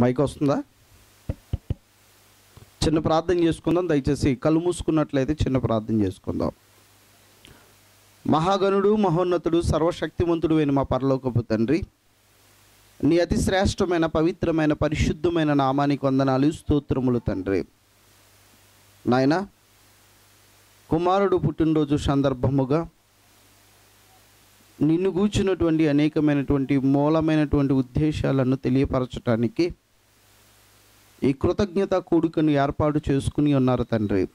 Mic వస్తుందా? చిన్న ప్రార్థన చేసుకుందాం దయచేసి కళ్ళు మూసుకున్నట్లయితే చిన్న ప్రార్థన చేసుకుందాం. మహాగణుడు మహోన్నతుడు సర్వశక్తివంతుడు అయిన మా పరలోకపు తండ్రి నీ అతి శ్రేష్టమైన పవిత్రమైన పరిశుద్ధమైన నామానికి వందనాలు స్తోత్రములు తండ్రి. నాయన కుమారుడు పుట్టినరోజు సందర్భముగా నిన్ను గూర్చినటువంటి అనేకమైనటువంటి మూలమైనటువంటి ఉద్దేశాలను తెలియపరచటానికి ఈ కృతజ్ఞత కూడుకను ఏర్పాటు చేసుకుని ఉన్నారు తండ్రి.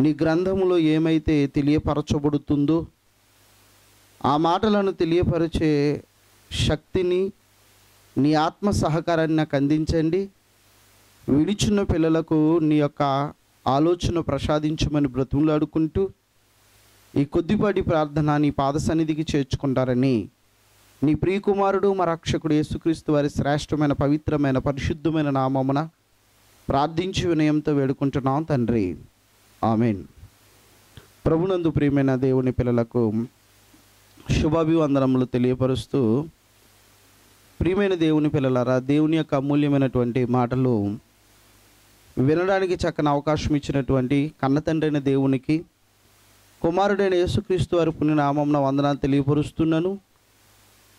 నీ గ్రంథములో ఏమైతే తెలియపరచబడుతుందో ఆ మాటలను తెలియపరిచే శక్తిని నీ ఆత్మ సహకారాన్ని నాకు అందించండి. విడిచున్న పిల్లలకు నీ యొక్క ఆలోచన ప్రసాదించమని బ్రతుములాడుకుంటూ ఈ కొద్దిపాటి ప్రార్థన నీ పాద సన్నిధికి చేర్చుకుంటారని నీ ప్రియకుమారుడు మా రక్షకుడు యేసుక్రీస్తు వారి శ్రేష్టమైన పవిత్రమైన పరిశుద్ధమైన నామమున ప్రార్థించి వినయంతో వేడుకుంటున్నాం తండ్రి. ఆమెన్. ప్రభునందు ప్రియమైన దేవుని పిల్లలకు శుభాభివందనములు తెలియపరుస్తూ ప్రియమైన దేవుని పిల్లలారా దేవుని యొక్క అమూల్యమైనటువంటి మాటలు వినడానికి చక్కని అవకాశం ఇచ్చినటువంటి కన్నతండ్రైన దేవునికి కుమారుడైన యేసుక్రీస్తు వారి పుణ్యనామంన వందనాలు తెలియపరుస్తున్నాను.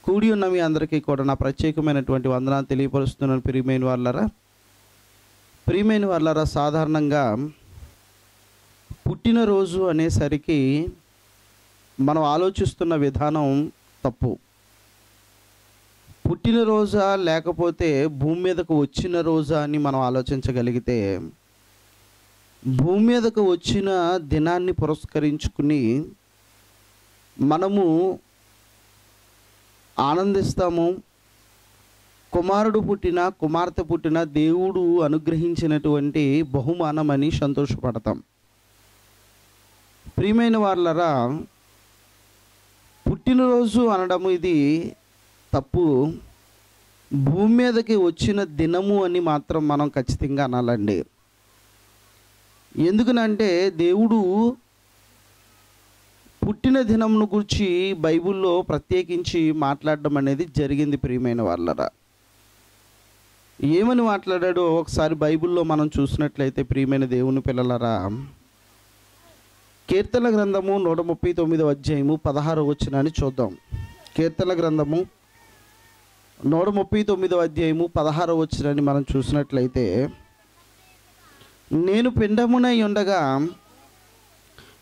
కూడి ఉన్న మీ అందరికీ కూడా నా ప్రత్యేకమైనటువంటి వందనాలు తెలియపరుస్తున్నాను ప్రియమైన వాళ్ళరా ప్రియమైన వాళ్ళరా సాధారణంగా పుట్టినరోజు అనేసరికి మనం ఆలోచిస్తున్న విధానం తప్పు. పుట్టినరోజా లేకపోతే భూమి మీదకు వచ్చిన రోజా అని మనం ఆలోచించగలిగితే భూమి మీదకు వచ్చిన దినాన్ని పురస్కరించుకుని మనము ఆనందిస్తాము. కుమారుడు పుట్టిన కుమార్తె పుట్టిన దేవుడు అనుగ్రహించినటువంటి బహుమానమని సంతోషపడతాం. ప్రియమైన వాళ్ళరా పుట్టినరోజు అనడము ఇది తప్పు. భూమి మీదకి వచ్చిన దినము అని మాత్రం మనం ఖచ్చితంగా అనాలండి. ఎందుకనంటే దేవుడు పుట్టిన దినంను గురించి బైబిల్లో ప్రత్యేకించి మాట్లాడడం అనేది జరిగింది ప్రియమైన వాళ్ళరా. ఏమని మాట్లాడాడో ఒకసారి బైబిల్లో మనం చూసినట్లయితే ప్రియమైన దేవుని పిల్లలరా. కీర్తన గ్రంథము నూట ముప్పై తొమ్మిదో అధ్యాయము పదహారు వచ్చినని చూద్దాం. కీర్తన గ్రంథము నూట ముప్పై తొమ్మిదో అధ్యాయము పదహారు వచ్చినని మనం చూసినట్లయితే నేను పిండమునై ఉండగా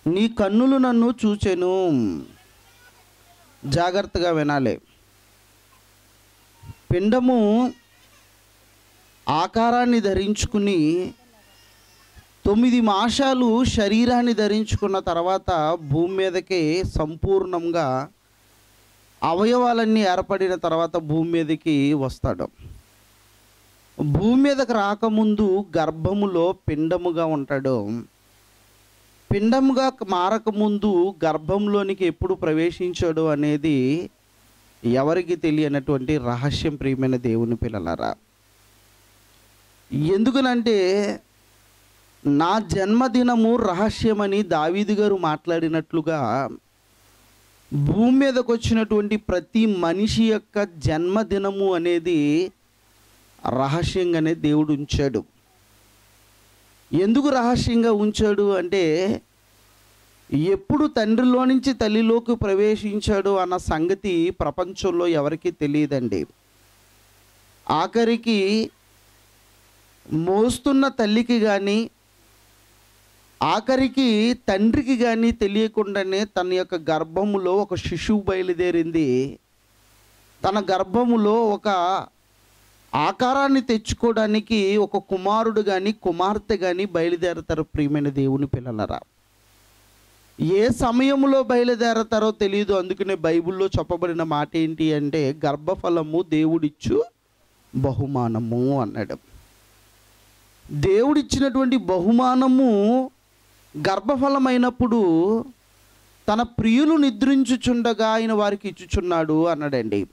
నీ కన్నులు నన్ను చూచెను. జాగ్రత్తగా వినాలి. పిండము ఆకారాన్ని ధరించుకుని తొమ్మిది మాసాలు శరీరాన్ని ధరించుకున్న తర్వాత భూమి మీదకి సంపూర్ణంగా అవయవాలన్నీ ఏర్పడిన తర్వాత భూమి మీదకి వస్తాడు. భూమి మీదకి రాకముందు గర్భములో పిండముగా ఉంటాడు. పిండముగా మారకముందు గర్భంలోనికి ఎప్పుడు ప్రవేశించాడు అనేది ఎవరికి తెలియనటువంటి రహస్యం ప్రియమైన దేవుని పిల్లలారా? ఎందుకనంటే నా జన్మదినము రహస్యమని దావీదు గారు మాట్లాడినట్లుగా భూమి మీదకు వచ్చినటువంటి ప్రతి మనిషి యొక్క జన్మదినము అనేది రహస్యంగానే దేవుడు ఉంచాడు. ఎందుకు రహస్యంగా ఉంచాడు అంటే ఎప్పుడు తండ్రిలో నుంచి తల్లిలోకి ప్రవేశించాడు అన్న సంగతి ప్రపంచంలో ఎవరికీ తెలియదండి. ఆఖరికి మోస్తున్న తల్లికి కానీ ఆఖరికి తండ్రికి కానీ తెలియకుండానే తన యొక్క గర్భములో ఒక శిశువు బయలుదేరింది. తన గర్భములో ఒక ఆకారాన్ని తెచ్చుకోవడానికి ఒక కుమారుడు కానీ కుమార్తె కానీ బయలుదేరతారు ప్రియమైన దేవుని పిల్లలరా. ఏ సమయంలో బయలుదేరతారో తెలియదు అందుకనే బైబిల్లో చెప్పబడిన మాట ఏంటి అంటే గర్భఫలము దేవుడిచ్చు బహుమానము అన్నాడు. దేవుడిచ్చినటువంటి బహుమానము గర్భఫలమైనప్పుడు తన ప్రియులు నిద్రించుచుండగా ఆయన వారికి ఇచ్చుచున్నాడు అన్నాడండి.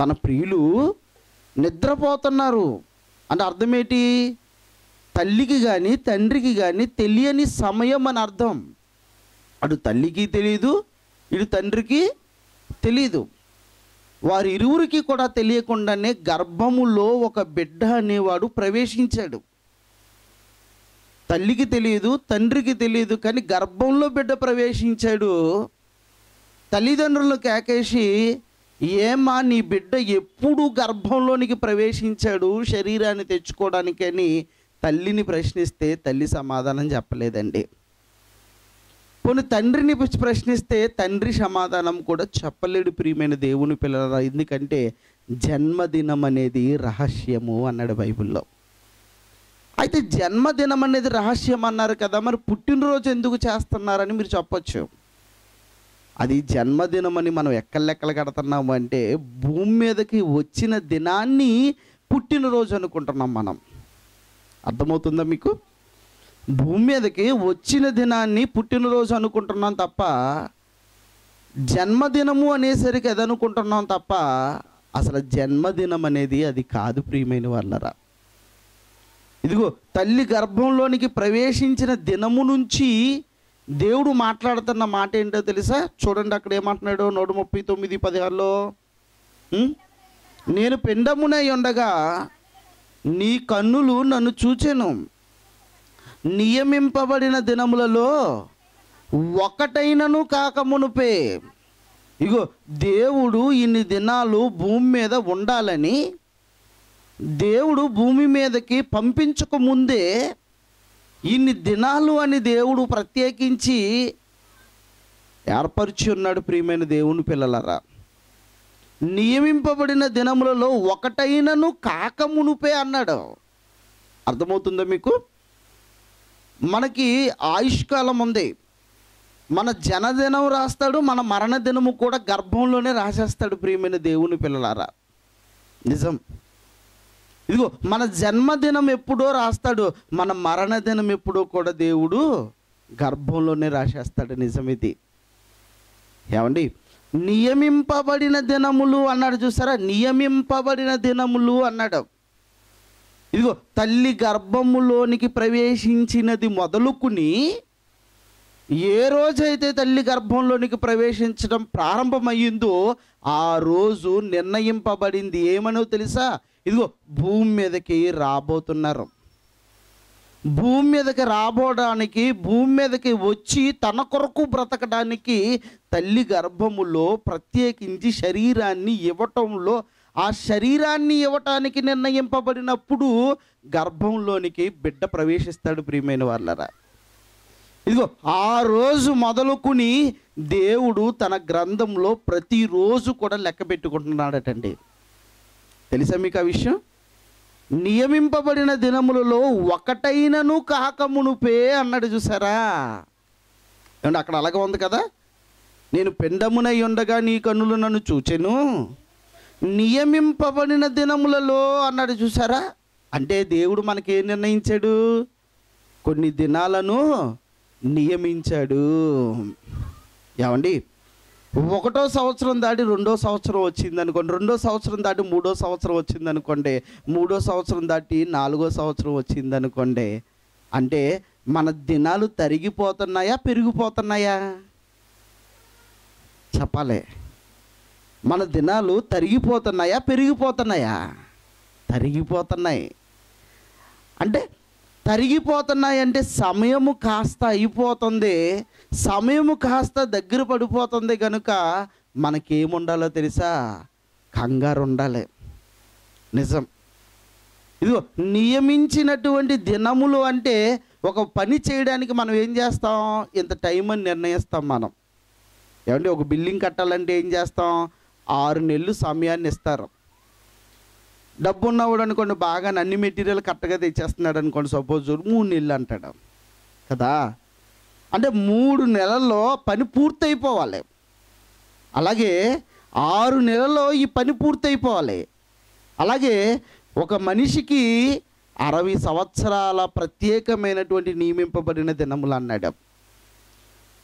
తన ప్రియులు నిద్రపోతున్నారు. అంటే అర్థమేటి? తల్లికి కానీ తండ్రికి కానీ తెలియని సమయం అని అర్థం. అటు తల్లికి తెలియదు ఇటు తండ్రికి తెలియదు వారి ఇరువురికి కూడా తెలియకుండానే గర్భములో ఒక బిడ్డ అనేవాడు ప్రవేశించాడు. తల్లికి తెలియదు తండ్రికి తెలియదు కానీ గర్భంలో బిడ్డ ప్రవేశించాడు. తల్లిదండ్రులు కేకేసి ఏమా నీ బిడ్డ ఎప్పుడు గర్భంలోనికి ప్రవేశించాడు? శరీరాన్ని తెచ్చుకోవడానికని తల్లిని ప్రశ్నిస్తే తల్లి సమాధానం చెప్పలేదండి. పోనీ తండ్రిని ప్రశ్నిస్తే తండ్రి సమాధానం కూడా చెప్పలేడు ప్రియమైన దేవుని పిల్లల ఎందుకంటే జన్మదినం అనేది రహస్యము అన్నాడు బైబిల్లో. అయితే జన్మదినం అనేది రహస్యం అన్నారు కదా. మరి పుట్టినరోజు ఎందుకు చేస్తున్నారని మీరు చెప్పొచ్చు. అది జన్మదినం అని మనం ఎక్కలెక్కలు కడుతున్నాము అంటే భూమి మీదకి వచ్చిన దినాన్ని పుట్టినరోజు అనుకుంటున్నాం మనం. అర్థమవుతుందా మీకు? భూమి మీదకి వచ్చిన దినాన్ని పుట్టినరోజు అనుకుంటున్నాం తప్ప జన్మదినము అనేసరికి అది అనుకుంటున్నాం తప్ప అసలు జన్మదినం అనేది అది కాదు ప్రియమైన వాళ్ళరా. ఇదిగో తల్లి గర్భంలోనికి ప్రవేశించిన దినము నుంచి దేవుడు మాట్లాడుతున్న మాట ఏంటో తెలుసా? చూడండి అక్కడ ఏమంటున్నాడు? నూట ముప్పై తొమ్మిది పదిహారులో. నేను పిండమునై ఉండగా నీ కన్నులు నన్ను చూచెను. నియమింపబడిన దినములలో ఒకటైనను కాకమునుపే ఇగో దేవుడు ఇన్ని దినాలు భూమి మీద ఉండాలని దేవుడు భూమి మీదకి పంపించక ముందే ఇన్ని దినాలు అని దేవుడు ప్రత్యేకించి ఏర్పరిచి ఉన్నాడు ప్రియమైన దేవుని పిల్లలరా. నియమింపబడిన దినములలో ఒకటైనను కాకమునుపే అన్నాడు. అర్థమవుతుందా మీకు? మనకి ఆయుష్కాలం ఉంది. మన జనదినం రాస్తాడు మన మరణ దినము కూడా గర్భంలోనే రాసేస్తాడు ప్రియమైన దేవుని పిల్లలారా. నిజం. ఇదిగో మన జన్మదినం ఎప్పుడో రాస్తాడు మన మరణ దినం ఎప్పుడో కూడా దేవుడు గర్భంలోనే రాసేస్తాడు నిజమిది. ఏమండి? నియమింపబడిన దినములు అన్నాడు చూసారా? నియమింపబడిన దినములు అన్నాడు. ఇదిగో తల్లి గర్భములోనికి ప్రవేశించినది మొదలుకుని ఏ రోజైతే తల్లి గర్భంలోనికి ప్రవేశించడం ప్రారంభమయ్యిందో ఆ రోజు నిర్ణయింపబడింది ఏమనో తెలుసా? ఇదిగో భూమి మీదకి రాబోతున్నారు. భూమి మీదకి రాబోడానికి భూమి మీదకి వచ్చి తన కొరకు బ్రతకడానికి తల్లి గర్భములో ప్రత్యేకించి శరీరాన్ని ఇవ్వటంలో ఆ శరీరాన్ని ఇవ్వటానికి నిర్ణయింపబడినప్పుడు గర్భంలోనికి బిడ్డ ప్రవేశిస్తాడు ప్రియమైన వాళ్ళరా ఇదిగో ఆ రోజు మొదలుకుని దేవుడు తన గ్రంథంలో ప్రతిరోజు కూడా లెక్క పెట్టుకుంటున్నాడటండి. తెలుసా మీకు ఆ విషయం? నియమింపబడిన దినములలో ఒకటైనను కాకమునుపే అన్నాడు చూసారా? ఏమంటే అక్కడ అలాగే ఉంది కదా? నేను పిండమునై ఉండగా నీ కన్నులు నన్ను చూచెను. నియమింపబడిన దినములలో అన్నాడు చూసారా? అంటే దేవుడు మనకేం నిర్ణయించాడు? కొన్ని దినాలను నియమించాడు. ఏమండి? ఒకటో సంవత్సరం దాటి రెండో సంవత్సరం వచ్చింది అనుకోండి రెండో సంవత్సరం దాటి మూడో సంవత్సరం వచ్చింది అనుకోండి మూడో సంవత్సరం దాటి నాలుగో సంవత్సరం వచ్చింది అనుకోండి అంటే మన దినాలు తరిగిపోతున్నాయా పెరిగిపోతున్నాయా? చెప్పాలి. మన దినాలు తరిగిపోతున్నాయా పెరిగిపోతున్నాయా? తరిగిపోతున్నాయి. అంటే తరిగిపోతున్నాయి అంటే సమయము కాస్త అయిపోతుంది. సమయము కాస్త దగ్గర పడిపోతుంది కనుక మనకేముండాలో తెలుసా? కంగారు ఉండాలి నిజం. ఇదిగో నియమించినటువంటి దినములు అంటే ఒక పని చేయడానికి మనం ఏం చేస్తాం? ఇంత టైం అని నిర్ణయిస్తాం మనం. ఏమంటే ఒక బిల్డింగ్ కట్టాలంటే ఏం చేస్తాం? ఆరు నెలలు సమయాన్ని ఇస్తారు డబ్బు ఉన్నవాడు అనుకోండి బాగా అన్ని మెటీరియల్ కరెక్ట్గా తెచ్చేస్తున్నాడు అనుకోండి సపోజ్ మూడు నెలలు అంటాడు. కదా? అంటే మూడు నెలల్లో పని పూర్తయిపోవాలి. అలాగే ఆరు నెలల్లో ఈ పని పూర్తయిపోవాలి. అలాగే ఒక మనిషికి అరవై సంవత్సరాల ప్రత్యేకమైనటువంటి నియమింపబడిన దినములు అన్నాడు.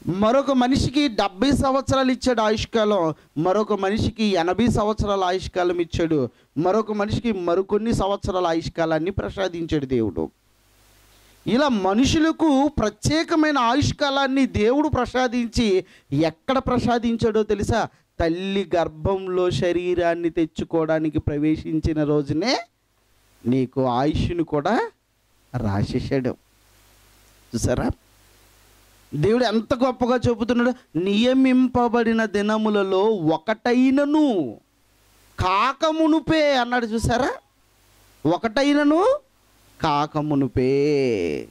మరొక మనిషికి డెబ్బై సంవత్సరాలు ఇచ్చాడు ఆయుష్కాలం మరొక మనిషికి ఎనభై సంవత్సరాల ఆయుష్కాలం ఇచ్చాడు మరొక మనిషికి మరికొన్ని సంవత్సరాల ఆయుష్కాలాన్ని ప్రసాదించాడు దేవుడు. ఇలా మనుషులకు ప్రత్యేకమైన ఆయుష్కాలాన్ని దేవుడు ప్రసాదించి ఎక్కడ ప్రసాదించాడో తెలుసా? తల్లి గర్భంలో శరీరాన్ని తెచ్చుకోవడానికి ప్రవేశించిన రోజునే నీకు ఆయుష్ను కూడా రాసేసాడు చూసారా? దేవుడు ఎంత గొప్పగా చెబుతున్నాడు? నియమింపబడిన దినములలో ఒకటైనను కాకమునుపే అన్నాడు చూసారా? ఒకటైనను కాకమునుపే.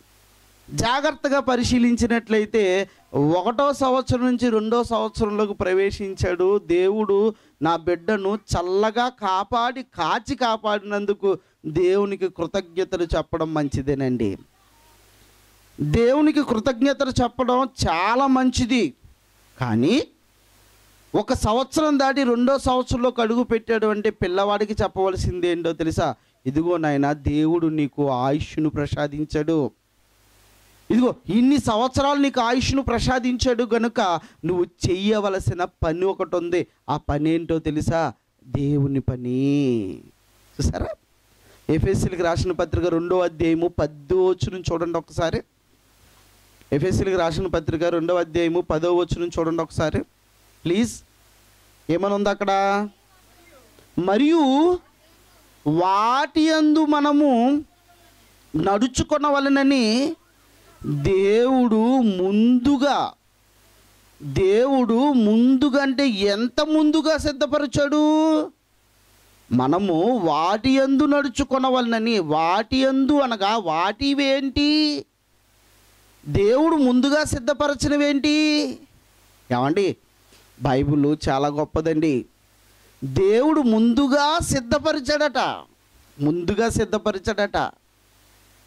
జాగ్రత్తగా పరిశీలించినట్లయితే ఒకటో సంవత్సరం నుంచి రెండో సంవత్సరంలోకి ప్రవేశించాడు. దేవుడు నా బిడ్డను చల్లగా కాపాడి కాచి కాపాడినందుకు దేవునికి కృతజ్ఞతలు చెప్పడం మంచిదేనండి. దేవునికి కృతజ్ఞతలు చెప్పడం చాలా మంచిది. కానీ ఒక సంవత్సరం దాటి రెండో సంవత్సరంలో కడుగు పెట్టాడు అంటే పిల్లవాడికి చెప్పవలసింది ఏంటో తెలుసా? ఇదిగో నాయన దేవుడు నీకు ఆయుష్ను ప్రసాదించాడు. ఇదిగో ఇన్ని సంవత్సరాలు నీకు ఆయుష్ను ప్రసాదించాడు గనుక నువ్వు చెయ్యవలసిన పని ఒకటి ఉంది. ఆ పని ఏంటో తెలుసా? దేవుని పని. చూసారా? ఎఫ్ఎస్సీలకు రాసిన పత్రిక రెండో అధ్యాయము పదో నుంచి చూడండి ఒకసారి. ఎఫ్ఎస్సీలకు రాసిన పత్రిక రెండవ అధ్యాయము పదో వచ్చిన చూడండి ఒకసారి. ప్లీజ్. ఏమని ఉంది అక్కడ? మరియు వాటి అందు మనము నడుచుకొనవలనని దేవుడు ముందుగా దేవుడు ముందుగా అంటే ఎంత ముందుగా సిద్ధపరచాడు? మనము వాటి యందు నడుచుకొనవలనని వాటి యందు అనగా వాటివేంటి? దేవుడు ముందుగా సిద్ధపరచినవేంటి? ఏమండి? బైబుల్ చాలా గొప్పదండి. దేవుడు ముందుగా సిద్ధపరిచాడట. ముందుగా సిద్ధపరిచాడట.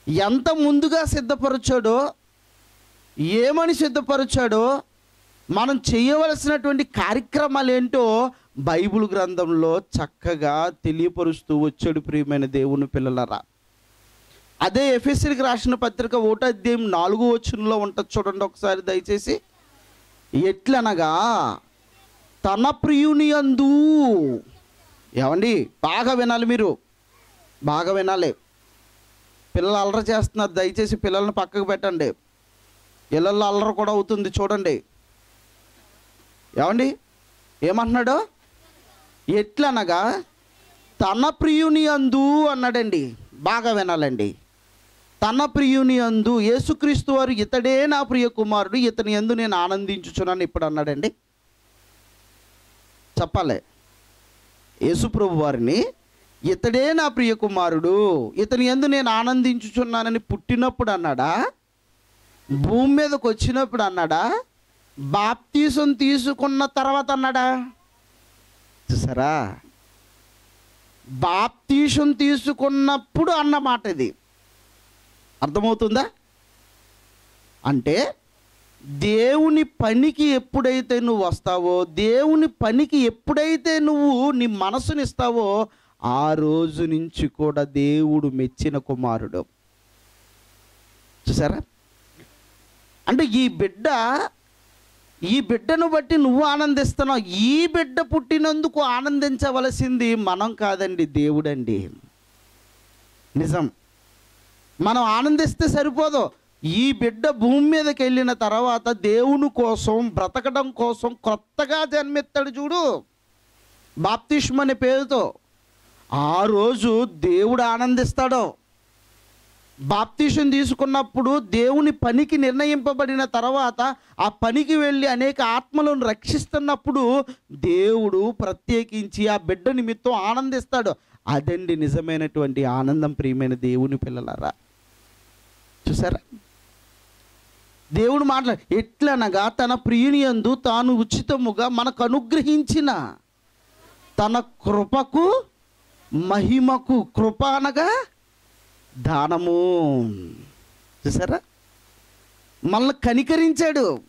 ఎంత ముందుగా సిద్ధపరిచాడో ఏమని సిద్ధపరిచాడో మనం చేయవలసినటువంటి కార్యక్రమాలు ఏంటో బైబిల్ గ్రంథంలో చక్కగా తెలియపరుస్తూ వచ్చాడు ప్రియమైన దేవుని పిల్లలరా. అదే ఎఫ్ఎస్సీకి రాసిన పత్రిక ఓట అధ్యాయం నాలుగు వచనంలో ఉంటుంది చూడండి ఒకసారి దయచేసి. ఎట్లనగా తన ప్రియుని అందు ఏమండి? బాగా వినాలి మీరు. బాగా వినాలి. పిల్లలు అల్లరి చేస్తున్నారు. దయచేసి పిల్లల్ని పక్కకు పెట్టండి. ఇళ్ళల్లో అల్లరి కూడా అవుతుంది చూడండి. ఏమండి? ఏమంటున్నాడు? ఎట్లనగా తన ప్రియుని అందు అన్నాడండి. బాగా వినాలండి. తన ప్రియుని అందు యేసుక్రీస్తు వారు ఇతడే నా ప్రియ కుమారుడు ఇతని ఎందు నేను ఆనందించుచున్నాను ఇప్పుడు అన్నాడండి. చెప్పాలి. యేసుప్రభు వారిని ఇతడే నా ప్రియ కుమారుడు ఇతని ఎందు నేను ఆనందించుచున్నానని పుట్టినప్పుడు అన్నాడా? భూమి మీదకి వచ్చినప్పుడు అన్నాడా? బాప్తీసం తీసుకున్న తర్వాత అన్నాడా? చూసారా? బాప్తీసం తీసుకున్నప్పుడు అన్నమాట ఇది. అర్థమవుతుందా? అంటే దేవుని పనికి ఎప్పుడైతే నువ్వు వస్తావో దేవుని పనికి ఎప్పుడైతే నువ్వు నీ మనసునిస్తావో ఆ రోజు నుంచి కూడా దేవుడు మెచ్చిన కుమారుడు. చూసారా? అంటే ఈ బిడ్డ ఈ బిడ్డను బట్టి నువ్వు ఆనందిస్తున్నావు. ఈ బిడ్డ పుట్టినందుకు ఆనందించవలసింది మనం కాదండి దేవుడండి. నిజం. మనం ఆనందిస్తే సరిపోదు. ఈ బిడ్డ భూమి మీదకి వెళ్ళిన తర్వాత దేవుని కోసం బ్రతకడం కోసం కొత్తగా జన్మెత్తాడు చూడు. బాప్తిష్మ అనే పేరుతో. ఆ రోజు దేవుడు ఆనందిస్తాడు. బాప్తీషం తీసుకున్నప్పుడు దేవుని పనికి నిర్ణయింపబడిన తర్వాత ఆ పనికి వెళ్ళి అనేక ఆత్మలను రక్షిస్తున్నప్పుడు దేవుడు ప్రత్యేకించి ఆ బిడ్డ నిమిత్తం ఆనందిస్తాడు. అదండి నిజమైనటువంటి ఆనందం ప్రియమైన దేవుని పిల్లలారా. చూసారా? దేవుడు మాట్లా ఎట్లనగా తన ప్రియునియందు తాను ఉచితముగా మనకు అనుగ్రహించిన తన కృపకు మహిమకు కృప అనగా దానము. చూసారా? మళ్ళీ కనికరించాడు.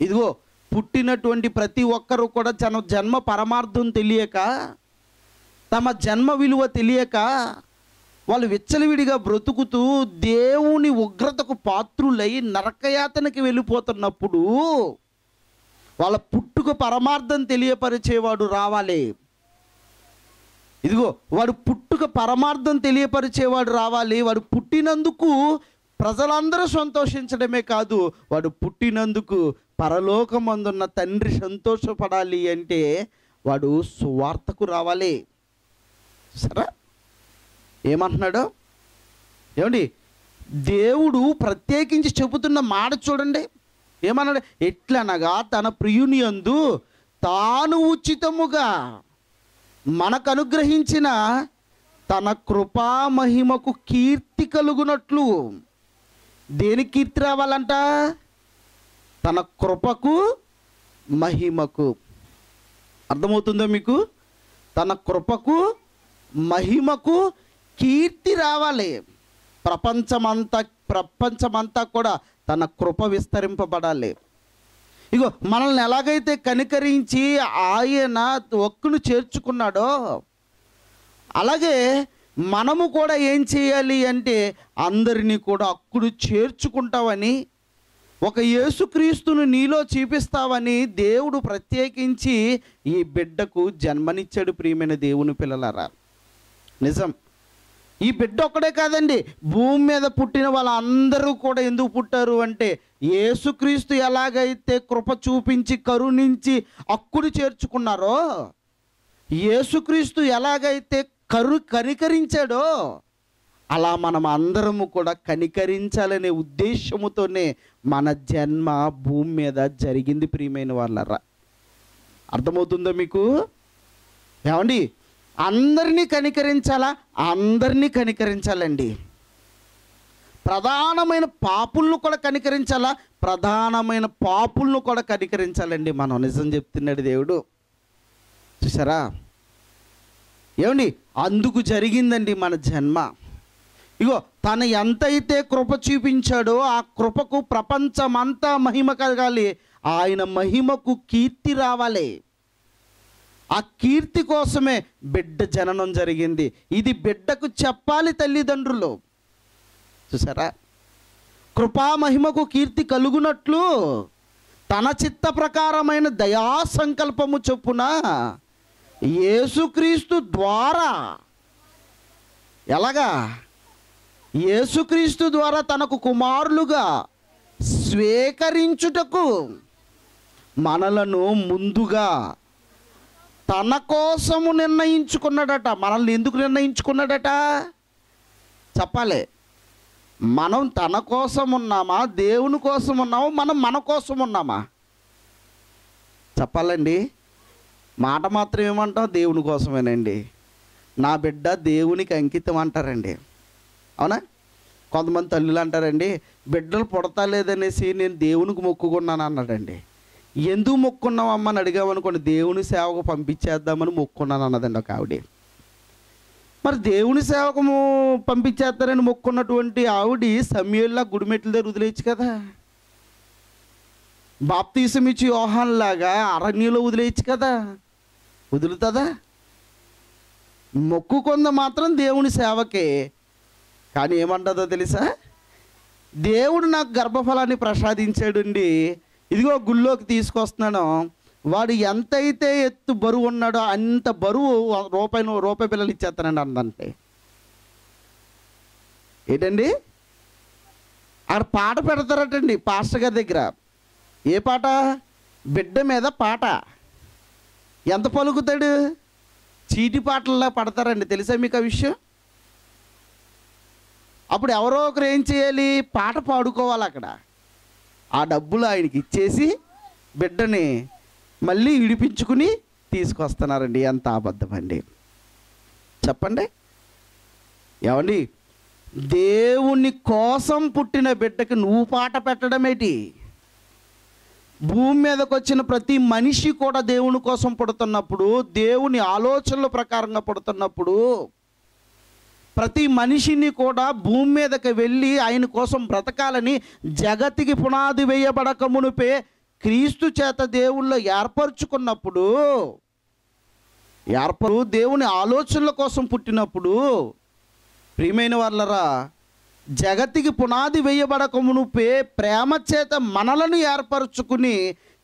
ఇదిగో పుట్టినటువంటి ప్రతి ఒక్కరూ కూడా జన జన్మ పరమార్థం తెలియక తమ జన్మ విలువ తెలియక వాళ్ళు విచ్చలవిడిగా బ్రతుకుతూ దేవుని ఉగ్రతకు పాత్రులై నరకయాతనకి వెళ్ళిపోతున్నప్పుడు వాళ్ళ పుట్టుక పరమార్థం తెలియపరిచేవాడు రావాలి. ఇదిగో వాడు పుట్టుక పరమార్థం తెలియపరిచేవాడు రావాలి. వాడు పుట్టినందుకు ప్రజలందరూ సంతోషించడమే కాదు వాడు పుట్టినందుకు పరలోకమందున్న తండ్రి సంతోషపడాలి అంటే వాడు సువార్తకు రావాలి. సరే? ఏమంటున్నాడు? ఏమండి? దేవుడు ప్రత్యేకించి చెబుతున్న మాట చూడండి. ఏమన్నాడు? ఎట్లనగా తన ప్రియుని యందు తాను ఉచితముగా మనకు అనుగ్రహించిన తన కృపా మహిమకు కీర్తి కలుగునట్లు. దేని కీర్తి రావాలంట? తన కృపకు మహిమకు. అర్థమవుతుందా మీకు? తన కృపకు మహిమకు కీర్తి రావాలి. ప్రపంచమంతా ప్రపంచమంతా కూడా తన కృప విస్తరింపబడాలి. ఇగో మనల్ని ఎలాగైతే కనికరించి ఆయన ఒక్కును చేర్చుకున్నాడో అలాగే మనము కూడా ఏం చేయాలి అంటే అందరినీ కూడా అక్కుడు చేర్చుకుంటామని ఒక యేసుక్రీస్తును నీలో చూపిస్తావని దేవుడు ప్రత్యేకించి ఈ బిడ్డకు జన్మనిచ్చాడు ప్రియమైన దేవుని పిల్లలారా. నిజం. ఈ బిడ్డ ఒక్కడే కాదండి. భూమి మీద పుట్టిన వాళ్ళందరూ కూడా ఎందుకు పుట్టారు అంటే యేసుక్రీస్తు ఎలాగైతే కృప చూపించి కరుణించి అక్కుడు చేర్చుకున్నారో యేసుక్రీస్తు ఎలాగైతే కరు కనికరించాడో అలా మనం అందరము కూడా కనికరించాలనే ఉద్దేశముతోనే మన జన్మ భూమి మీద జరిగింది ప్రియమైన వాళ్ళరా. అర్థమవుతుందో మీకు? ఏమండి? అందరినీ కనికరించాలా? అందరినీ కనికరించాలండి. ప్రధానమైన పాపులను కూడా కనికరించాలా? ప్రధానమైన పాపులను కూడా కనికరించాలండి మనం. నిజం చెప్తున్నాడు దేవుడు. చూసారా ఏమండి? అందుకు జరిగిందండి మన జన్మ. ఇగో తను ఎంతైతే కృప చూపించాడో ఆ కృపకు ప్రపంచమంతా మహిమ కలగాలి. ఆయన మహిమకు కీర్తి రావాలి. ఆ కీర్తి కోసమే బిడ్డ జననం జరిగింది. ఇది బిడ్డకు చెప్పాలి తల్లిదండ్రులు. చూసారా? కృపా మహిమకు కీర్తి కలుగునట్లు తన చిత్త ప్రకారమైన దయా సంకల్పము చొప్పున యేసుక్రీస్తు ద్వారా ఎలాగా? యేసుక్రీస్తు ద్వారా తనకు కుమారులుగా స్వీకరించుటకు మనలను ముందుగా తన కోసము నిర్ణయించుకున్నాడట. మనల్ని ఎందుకు నిర్ణయించుకున్నాడట? చెప్పాలి. మనం తన కోసం ఉన్నామా దేవుని కోసం ఉన్నామా మనం మన కోసం ఉన్నామా చెప్పాలండి. మాట మాత్రం ఏమంటాం? దేవుని కోసమేనండి. నా బిడ్డ దేవునికి అంకితం అంటారండి. అవునా? కొంతమంది తల్లులు అంటారండి బిడ్డలు పుడతలేదనేసి నేను దేవునికి మొక్కుకున్నాను అన్నాడండి. ఎందుకు మొక్కున్నావమ్మ? అని అడిగామనుకోండి దేవుని సేవకు పంపించేద్దామని మొక్కున్నాను అన్నదండి ఒక ఆవిడ. మరి దేవుని సేవకము పంపించేస్తారని మొక్కున్నటువంటి ఆవిడ సమయంలో గుడిమెట్ల దగ్గర వదిలేయచ్చు కదా. బాప్తీసం ఇచ్చి యోహాన్లాగా అరణ్యంలో వదిలేయచ్చు కదా. వదులుతుందా? మొక్కుకొంద మాత్రం దేవుని సేవకే. కానీ ఏమంటుందో తెలుసా? దేవుడు నాకు గర్భఫలాన్ని ప్రసాదించాడండి. ఇదిగో గుళ్ళోకి తీసుకొస్తున్నాను. వాడు ఎంతైతే ఎత్తు బరువు ఉన్నాడో అంత బరువు రూపాయి రూపాయి పిల్లలు ఇచ్చేస్తానండి అందంటే ఏంటండి? ఆడ పాట పెడతారటండి పాస్టర్ గారి దగ్గర. ఏ పాట? బిడ్డ మీద పాట. ఎంత పలుకుతాడు? చీటి పాటల్లో పడతారండి. తెలుసా మీకు ఆ విషయం? అప్పుడు ఎవరో ఒకరు ఏం చేయాలి? పాట పాడుకోవాలి అక్కడ. ఆ డబ్బులు ఆయనకి ఇచ్చేసి బిడ్డని మళ్ళీ విడిపించుకుని తీసుకొస్తున్నారండి. ఎంత అబద్ధమండి. చెప్పండి. ఏమండి? దేవుని కోసం పుట్టిన బిడ్డకి నువ్వు పాట పెట్టడమేటి భూమి మీదకి వచ్చిన ప్రతి మనిషి కూడా దేవుని కోసం పుడుతున్నప్పుడు దేవుని ఆలోచనల ప్రకారంగా పుడుతున్నప్పుడు ప్రతి మనిషిని కూడా భూమి మీదకి వెళ్ళి ఆయన కోసం బ్రతకాలని జగతికి పునాది వేయబడక మునిపే క్రీస్తు చేత దేవుళ్ళు ఏర్పరచుకున్నప్పుడు ఏర్పరు దేవుని ఆలోచనల కోసం పుట్టినప్పుడు ప్రియమైన వాళ్ళరా జగతికి పునాది వేయబడక మునుపే ప్రేమ చేత మనలను ఏర్పరచుకుని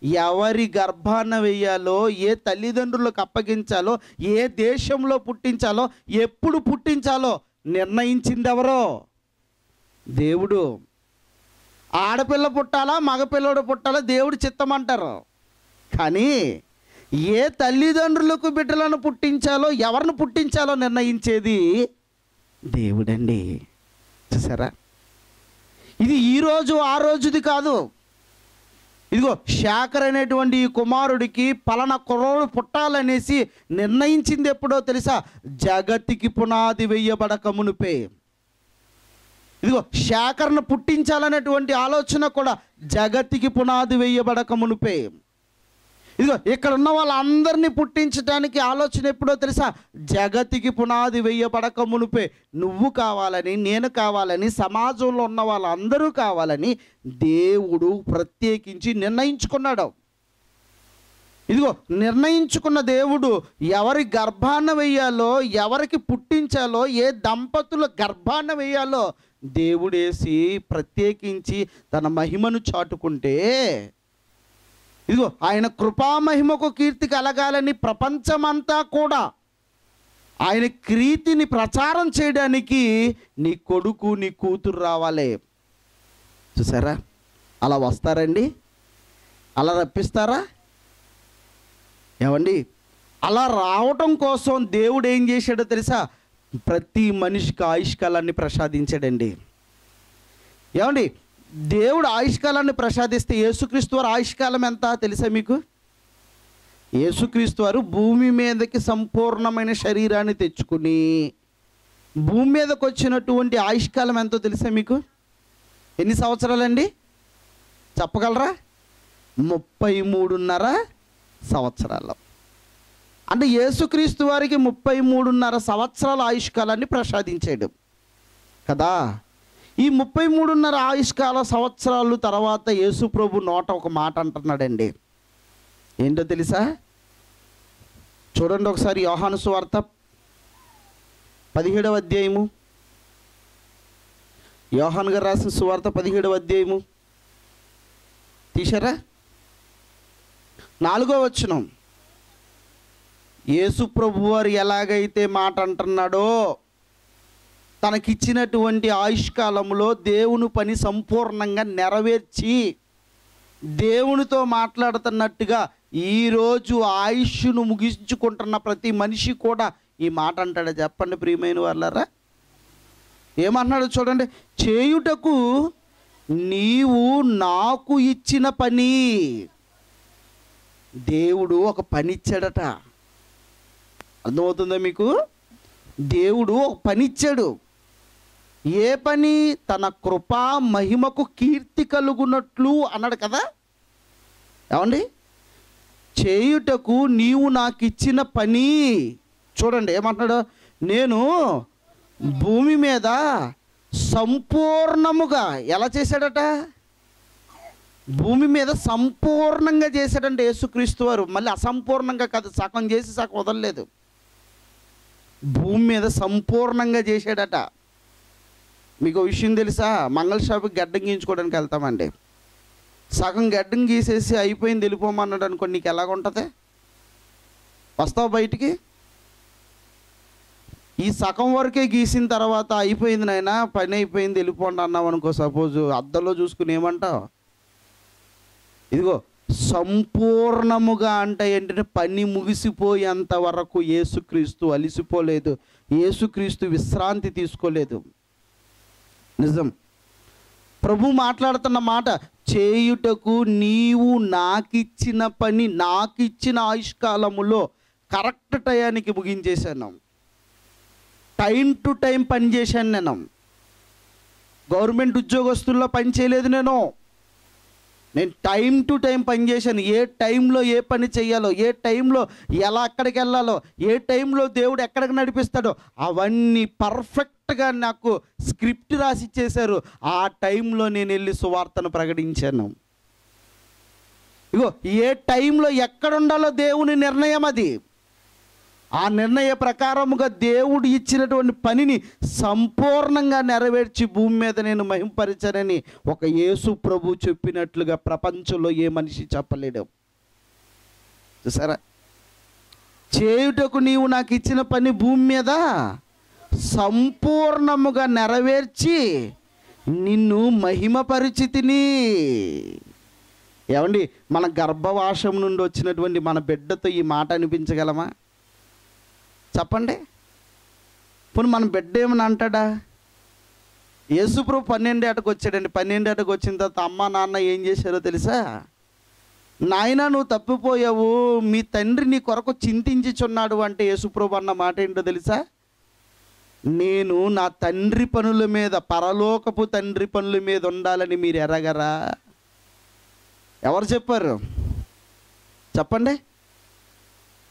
ఎవరి గర్భాన వేయాలో ఏ తల్లిదండ్రులకు అప్పగించాలో ఏ దేశంలో పుట్టించాలో ఎప్పుడు పుట్టించాలో నిర్ణయించింది ఎవరో దేవుడు. ఆడపిల్ల పుట్టాలా మగపిల్లడు పుట్టాలా దేవుడు చిత్తం అంటారు కానీ ఏ తల్లిదండ్రులకు బిడ్డలను పుట్టించాలో ఎవరిని పుట్టించాలో నిర్ణయించేది దేవుడండి. చూసారా? ఇది ఈరోజు ఆ రోజుది కాదు. ఇదిగో శాఖర్ అనేటువంటి ఈ కుమారుడికి పలానా కుర్రోడు పుట్టాలనేసి నిర్ణయించింది ఎప్పుడో తెలుసా? జగతికి పునాది వెయ్యబడక మునిపే. ఇదిగో శాఖర్ను పుట్టించాలనేటువంటి ఆలోచన కూడా జగతికి పునాది వెయ్యబడక మునిపే. ఇదిగో ఇక్కడ ఉన్న వాళ్ళందరినీ పుట్టించడానికి ఆలోచన ఎప్పుడో తెలుసా? జగతికి పునాది వెయ్యబడక మునిపే. నువ్వు కావాలని నేను కావాలని సమాజంలో ఉన్న వాళ్ళందరూ కావాలని దేవుడు ప్రత్యేకించి నిర్ణయించుకున్నాడు. ఇదిగో నిర్ణయించుకున్న దేవుడు ఎవరి గర్భాన వేయాలో ఎవరికి పుట్టించాలో ఏ దంపతుల గర్భాన వేయాలో దేవుడేసి ప్రత్యేకించి తన మహిమను చాటుకుంటే ఇదిగో ఆయన కృపామహిమకు కీర్తి కలగాలని ప్రపంచమంతా కూడా ఆయన కీర్తిని ప్రచారం చేయడానికి నీ కొడుకు నీ కూతురు రావాలి. చూసారా? అలా వస్తారండి? అలా రప్పిస్తారా? ఏమండి? అలా రావటం కోసం దేవుడు ఏం చేశాడో తెలుసా? ప్రతి మనిషికి ఆయుష్కాలాన్ని ప్రసాదించాడండి. ఏమండి? దేవుడు ఆయుష్కాలాన్ని ప్రసాదిస్తే యేసుక్రీస్తు వారు ఆయుష్కాలం ఎంత తెలుసా మీకు? యేసుక్రీస్తు వారు భూమి మీదకి సంపూర్ణమైన శరీరాన్ని తెచ్చుకుని భూమి మీదకి వచ్చినటువంటి ఆయుష్కాలం ఎంతో తెలుసా మీకు? ఎన్ని సంవత్సరాలండి? చెప్పగలరా? ముప్పై మూడున్నర సంవత్సరాలు. అంటే యేసుక్రీస్తు వారికి ముప్పై మూడున్నర సంవత్సరాల ఆయుష్కాలాన్ని ప్రసాదించేయడం. కదా? ఈ ముప్పై మూడున్నర ఆయుష్కాల సంవత్సరాలు తర్వాత యేసుప్రభు నోట ఒక మాట అంటున్నాడండి. ఏంటో తెలుసా? చూడండి ఒకసారి యోహాను సువార్త పదిహేడవ అధ్యాయము. యోహాన్ గారు రాసిన సువార్త పదిహేడవ అధ్యాయము. తీశారా? నాలుగో వచనం. యేసు ప్రభు వారు ఎలాగైతే మాట అంటున్నాడో తనకిచ్చినటువంటి ఆయుష్కాలంలో దేవుని పని సంపూర్ణంగా నెరవేర్చి దేవునితో మాట్లాడుతున్నట్టుగా ఈరోజు ఆయుష్ను ముగించుకుంటున్న ప్రతి మనిషి కూడా ఈ మాట అంటాడు. చెప్పండి ప్రియమైన వాళ్ళరా ఏమన్నాడు చూడండి చేయుటకు నీవు నాకు ఇచ్చిన పని దేవుడు ఒక పని ఇచ్చాడట అర్థమవుతుందా మీకు? దేవుడు ఒక పని ఇచ్చాడు ఏ పని తన కృపా మహిమకు కీర్తి కలుగునట్లు అన్నాడు కదా? ఏమండి? చేయుటకు నీవు నాకు ఇచ్చిన పని. చూడండి ఏమంటున్నాడు? నేను భూమి మీద సంపూర్ణముగా ఎలా చేశాడట? భూమి మీద సంపూర్ణంగా చేశాడంటే యేసుక్రీస్తు వారు. మళ్ళీ అసంపూర్ణంగా కాదు సగం చేసి సగం వదలలేదు. భూమి మీద సంపూర్ణంగా చేశాడట. మీకు విషయం తెలుసా? మంగళ షాప్కి గడ్డం గీయించుకోవడానికి వెళ్తామండి. సగం గడ్డం గీసేసి అయిపోయింది వెళ్ళిపోమన్నాడు అనుకో నీకు ఎలాగుంటుంది వస్తావు బయటికి? ఈ సగం వరకే గీసిన తర్వాత అయిపోయింది నాయన పని అయిపోయింది వెళ్ళిపోండి అన్నావు అనుకో సపోజ్ అద్దంలో చూసుకుని ఏమంటావు? ఇదిగో సంపూర్ణముగా అంటే ఏంటంటే పని ముగిసిపోయేంత వరకు ఏసుక్రీస్తు అలిసిపోలేదు. ఏసుక్రీస్తు విశ్రాంతి తీసుకోలేదు. నిజం. ప్రభు మాట్లాడుతున్న మాట చేయుటకు నీవు నాకిచ్చిన పని నాకిచ్చిన ఆయుష్కాలములో కరెక్ట్ టయానికి ముగించేశాను టైం టు టైం పని చేశాను నేను గవర్నమెంట్ ఉద్యోగస్తుల్లో పని చేయలేదు నేను నేను టైం టు టైం పని చేశాను. ఏ టైంలో ఏ పని చేయాలో ఏ టైంలో ఎలా అక్కడికి వెళ్ళాలో ఏ టైంలో దేవుడు ఎక్కడికి నడిపిస్తాడో అవన్నీ పర్ఫెక్ట్ కరెక్ట్గా నాకు స్క్రిప్ట్ రాసి ఇచ్చేశారు ఆ టైంలో నేను వెళ్ళి సువార్తను ప్రకటించాను. ఇగో ఏ టైంలో ఎక్కడుండాలో దేవుని నిర్ణయం అది. ఆ నిర్ణయ ప్రకారముగా దేవుడు ఇచ్చినటువంటి పనిని సంపూర్ణంగా నెరవేర్చి భూమి మీద నేను మహింపరిచానని ఒక యేసు ప్రభు చెప్పినట్లుగా ప్రపంచంలో ఏ మనిషి చెప్పలేడు. చూసారా? చేయుటకు నీవు నాకు ఇచ్చిన పని భూమి మీద? సంపూర్ణముగా నెరవేర్చి నిన్ను మహిమ పరిచితిని ఏమండి మన గర్భవాసం నుండి వచ్చినటువంటి మన బిడ్డతో ఈ మాట అనిపించగలమా? చెప్పండి. పోనీ మన బిడ్డ ఏమని అంటాడా? యేసుప్రభు పన్నెండేటకు వచ్చాడండి. పన్నెండేటకు వచ్చిన తర్వాత అమ్మ నాన్న ఏం చేశారో తెలుసా? నాయన నువ్వు తప్పిపోయావు మీ తండ్రి నీ కొరకు చింతించుచున్నాడు అంటే యేసుప్రభు అన్న మాట ఏంటో తెలుసా? నేను నా తండ్రి పనుల మీద పరలోకపు తండ్రి పనుల మీద ఉండాలని మీరు ఎరగరా? ఎవరు చెప్పారు? చెప్పండి.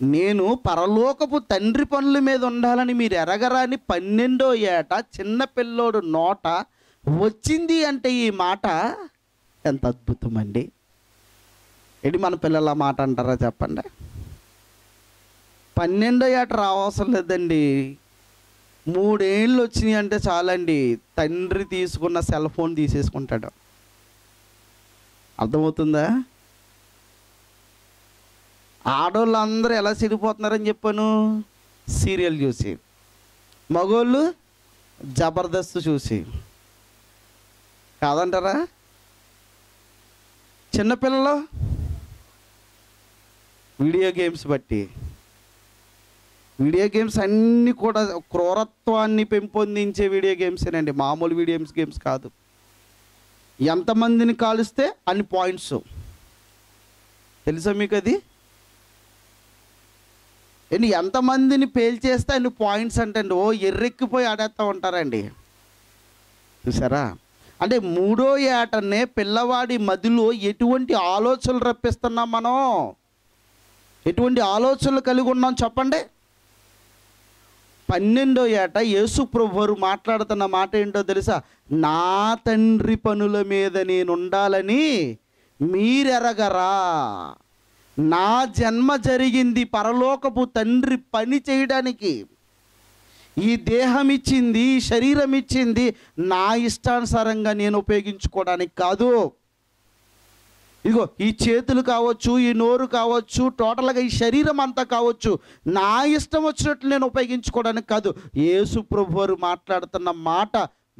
నేను పరలోకపు తండ్రి పనుల మీద ఉండాలని మీరు ఎరగరా అని పన్నెండో ఏట చిన్న పిల్లోడు నోట వచ్చింది అంటే ఈ మాట ఎంత అద్భుతం అండి ఏంటి మన పిల్లల మాట అంటారా చెప్పండి. పన్నెండో ఏట రావసరం లేదండి. మూడేళ్ళు వచ్చినాయి అంటే చాలండి. తండ్రి తీసుకున్న సెల్ ఫోన్ తీసేసుకుంటాడు. అర్థమవుతుందా? ఆడవాళ్ళు అందరూ ఎలా చెడిపోతున్నారని చెప్పాను? సీరియల్ చూసి. మగోళ్ళు జబర్దస్త్ చూసి. కాదంటారా? చిన్నపిల్లలు వీడియో గేమ్స్ బట్టి. వీడియో గేమ్స్ అన్నీ కూడా క్రూరత్వాన్ని పెంపొందించే వీడియో గేమ్సేనండి మామూలు వీడియో గేమ్స్ గేమ్స్ కాదు. ఎంతమందిని కాలుస్తే అన్ని పాయింట్స్. తెలుసా మీకు అది ఏంటి ఎంతమందిని పేల్చేస్తే అన్ని పాయింట్స్ అంటండి. ఓ ఎర్రెక్కిపోయి ఆడేస్తూ ఉంటారండి. చూసారా? అంటే మూడో ఏటనే పిల్లవాడి మదిలో ఎటువంటి ఆలోచనలు రప్పిస్తున్నాం మనం? ఎటువంటి ఆలోచనలు కలిగి ఉన్నాం చెప్పండి. పన్నెండో ఏట యేసు ప్రభువారు మాట్లాడుతున్న మాట ఏంటో తెలుసా? నా తండ్రి పనుల మీద నేను ఉండాలని మీరెరగరా? నా జన్మ జరిగింది పరలోకపు తండ్రి పని చేయడానికి. ఈ దేహం ఇచ్చింది ఈ శరీరం ఇచ్చింది నా ఇష్టానుసారంగా నేను ఉపయోగించుకోవడానికి కాదు. ఇదిగో ఈ చేతులు కావచ్చు ఈ నోరు కావచ్చు టోటల్గా ఈ శరీరం అంతా కావచ్చు నా ఇష్టం వచ్చినట్లు నేను ఉపయోగించుకోవడానికి కాదు. యేసు ప్రభు వారు మాట్లాడుతున్న మాట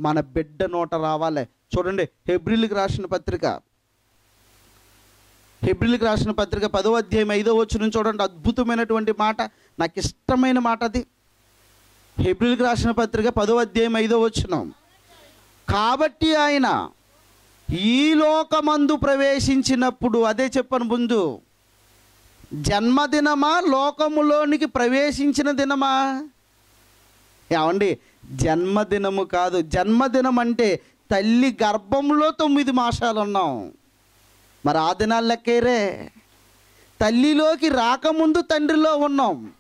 మన బిడ్డ నోట రావాలి. చూడండి హెబ్రిల్కి రాసిన పత్రిక. హెబ్రిల్కి రాసిన పత్రిక పదో అధ్యాయం ఐదో వచ్చిన చూడండి అద్భుతమైనటువంటి మాట. నాకు ఇష్టమైన మాట అది. హెబ్రిల్కి రాసిన పత్రిక పదో అధ్యాయం ఐదో వచ్చినాం కాబట్టి ఆయన ఈ లోకమందు ప్రవేశించినప్పుడు అదే చెప్పను ముందు. జన్మదినమా? లోకములోనికి ప్రవేశించిన దినమా? ఏమండి? జన్మదినము కాదు. జన్మదినం అంటే తల్లి గర్భంలో తొమ్మిది మాసాలు ఉన్నాం మరి ఆ దినాలు లెక్కేరే? తల్లిలోకి రాకముందు తండ్రిలో ఉన్నాం.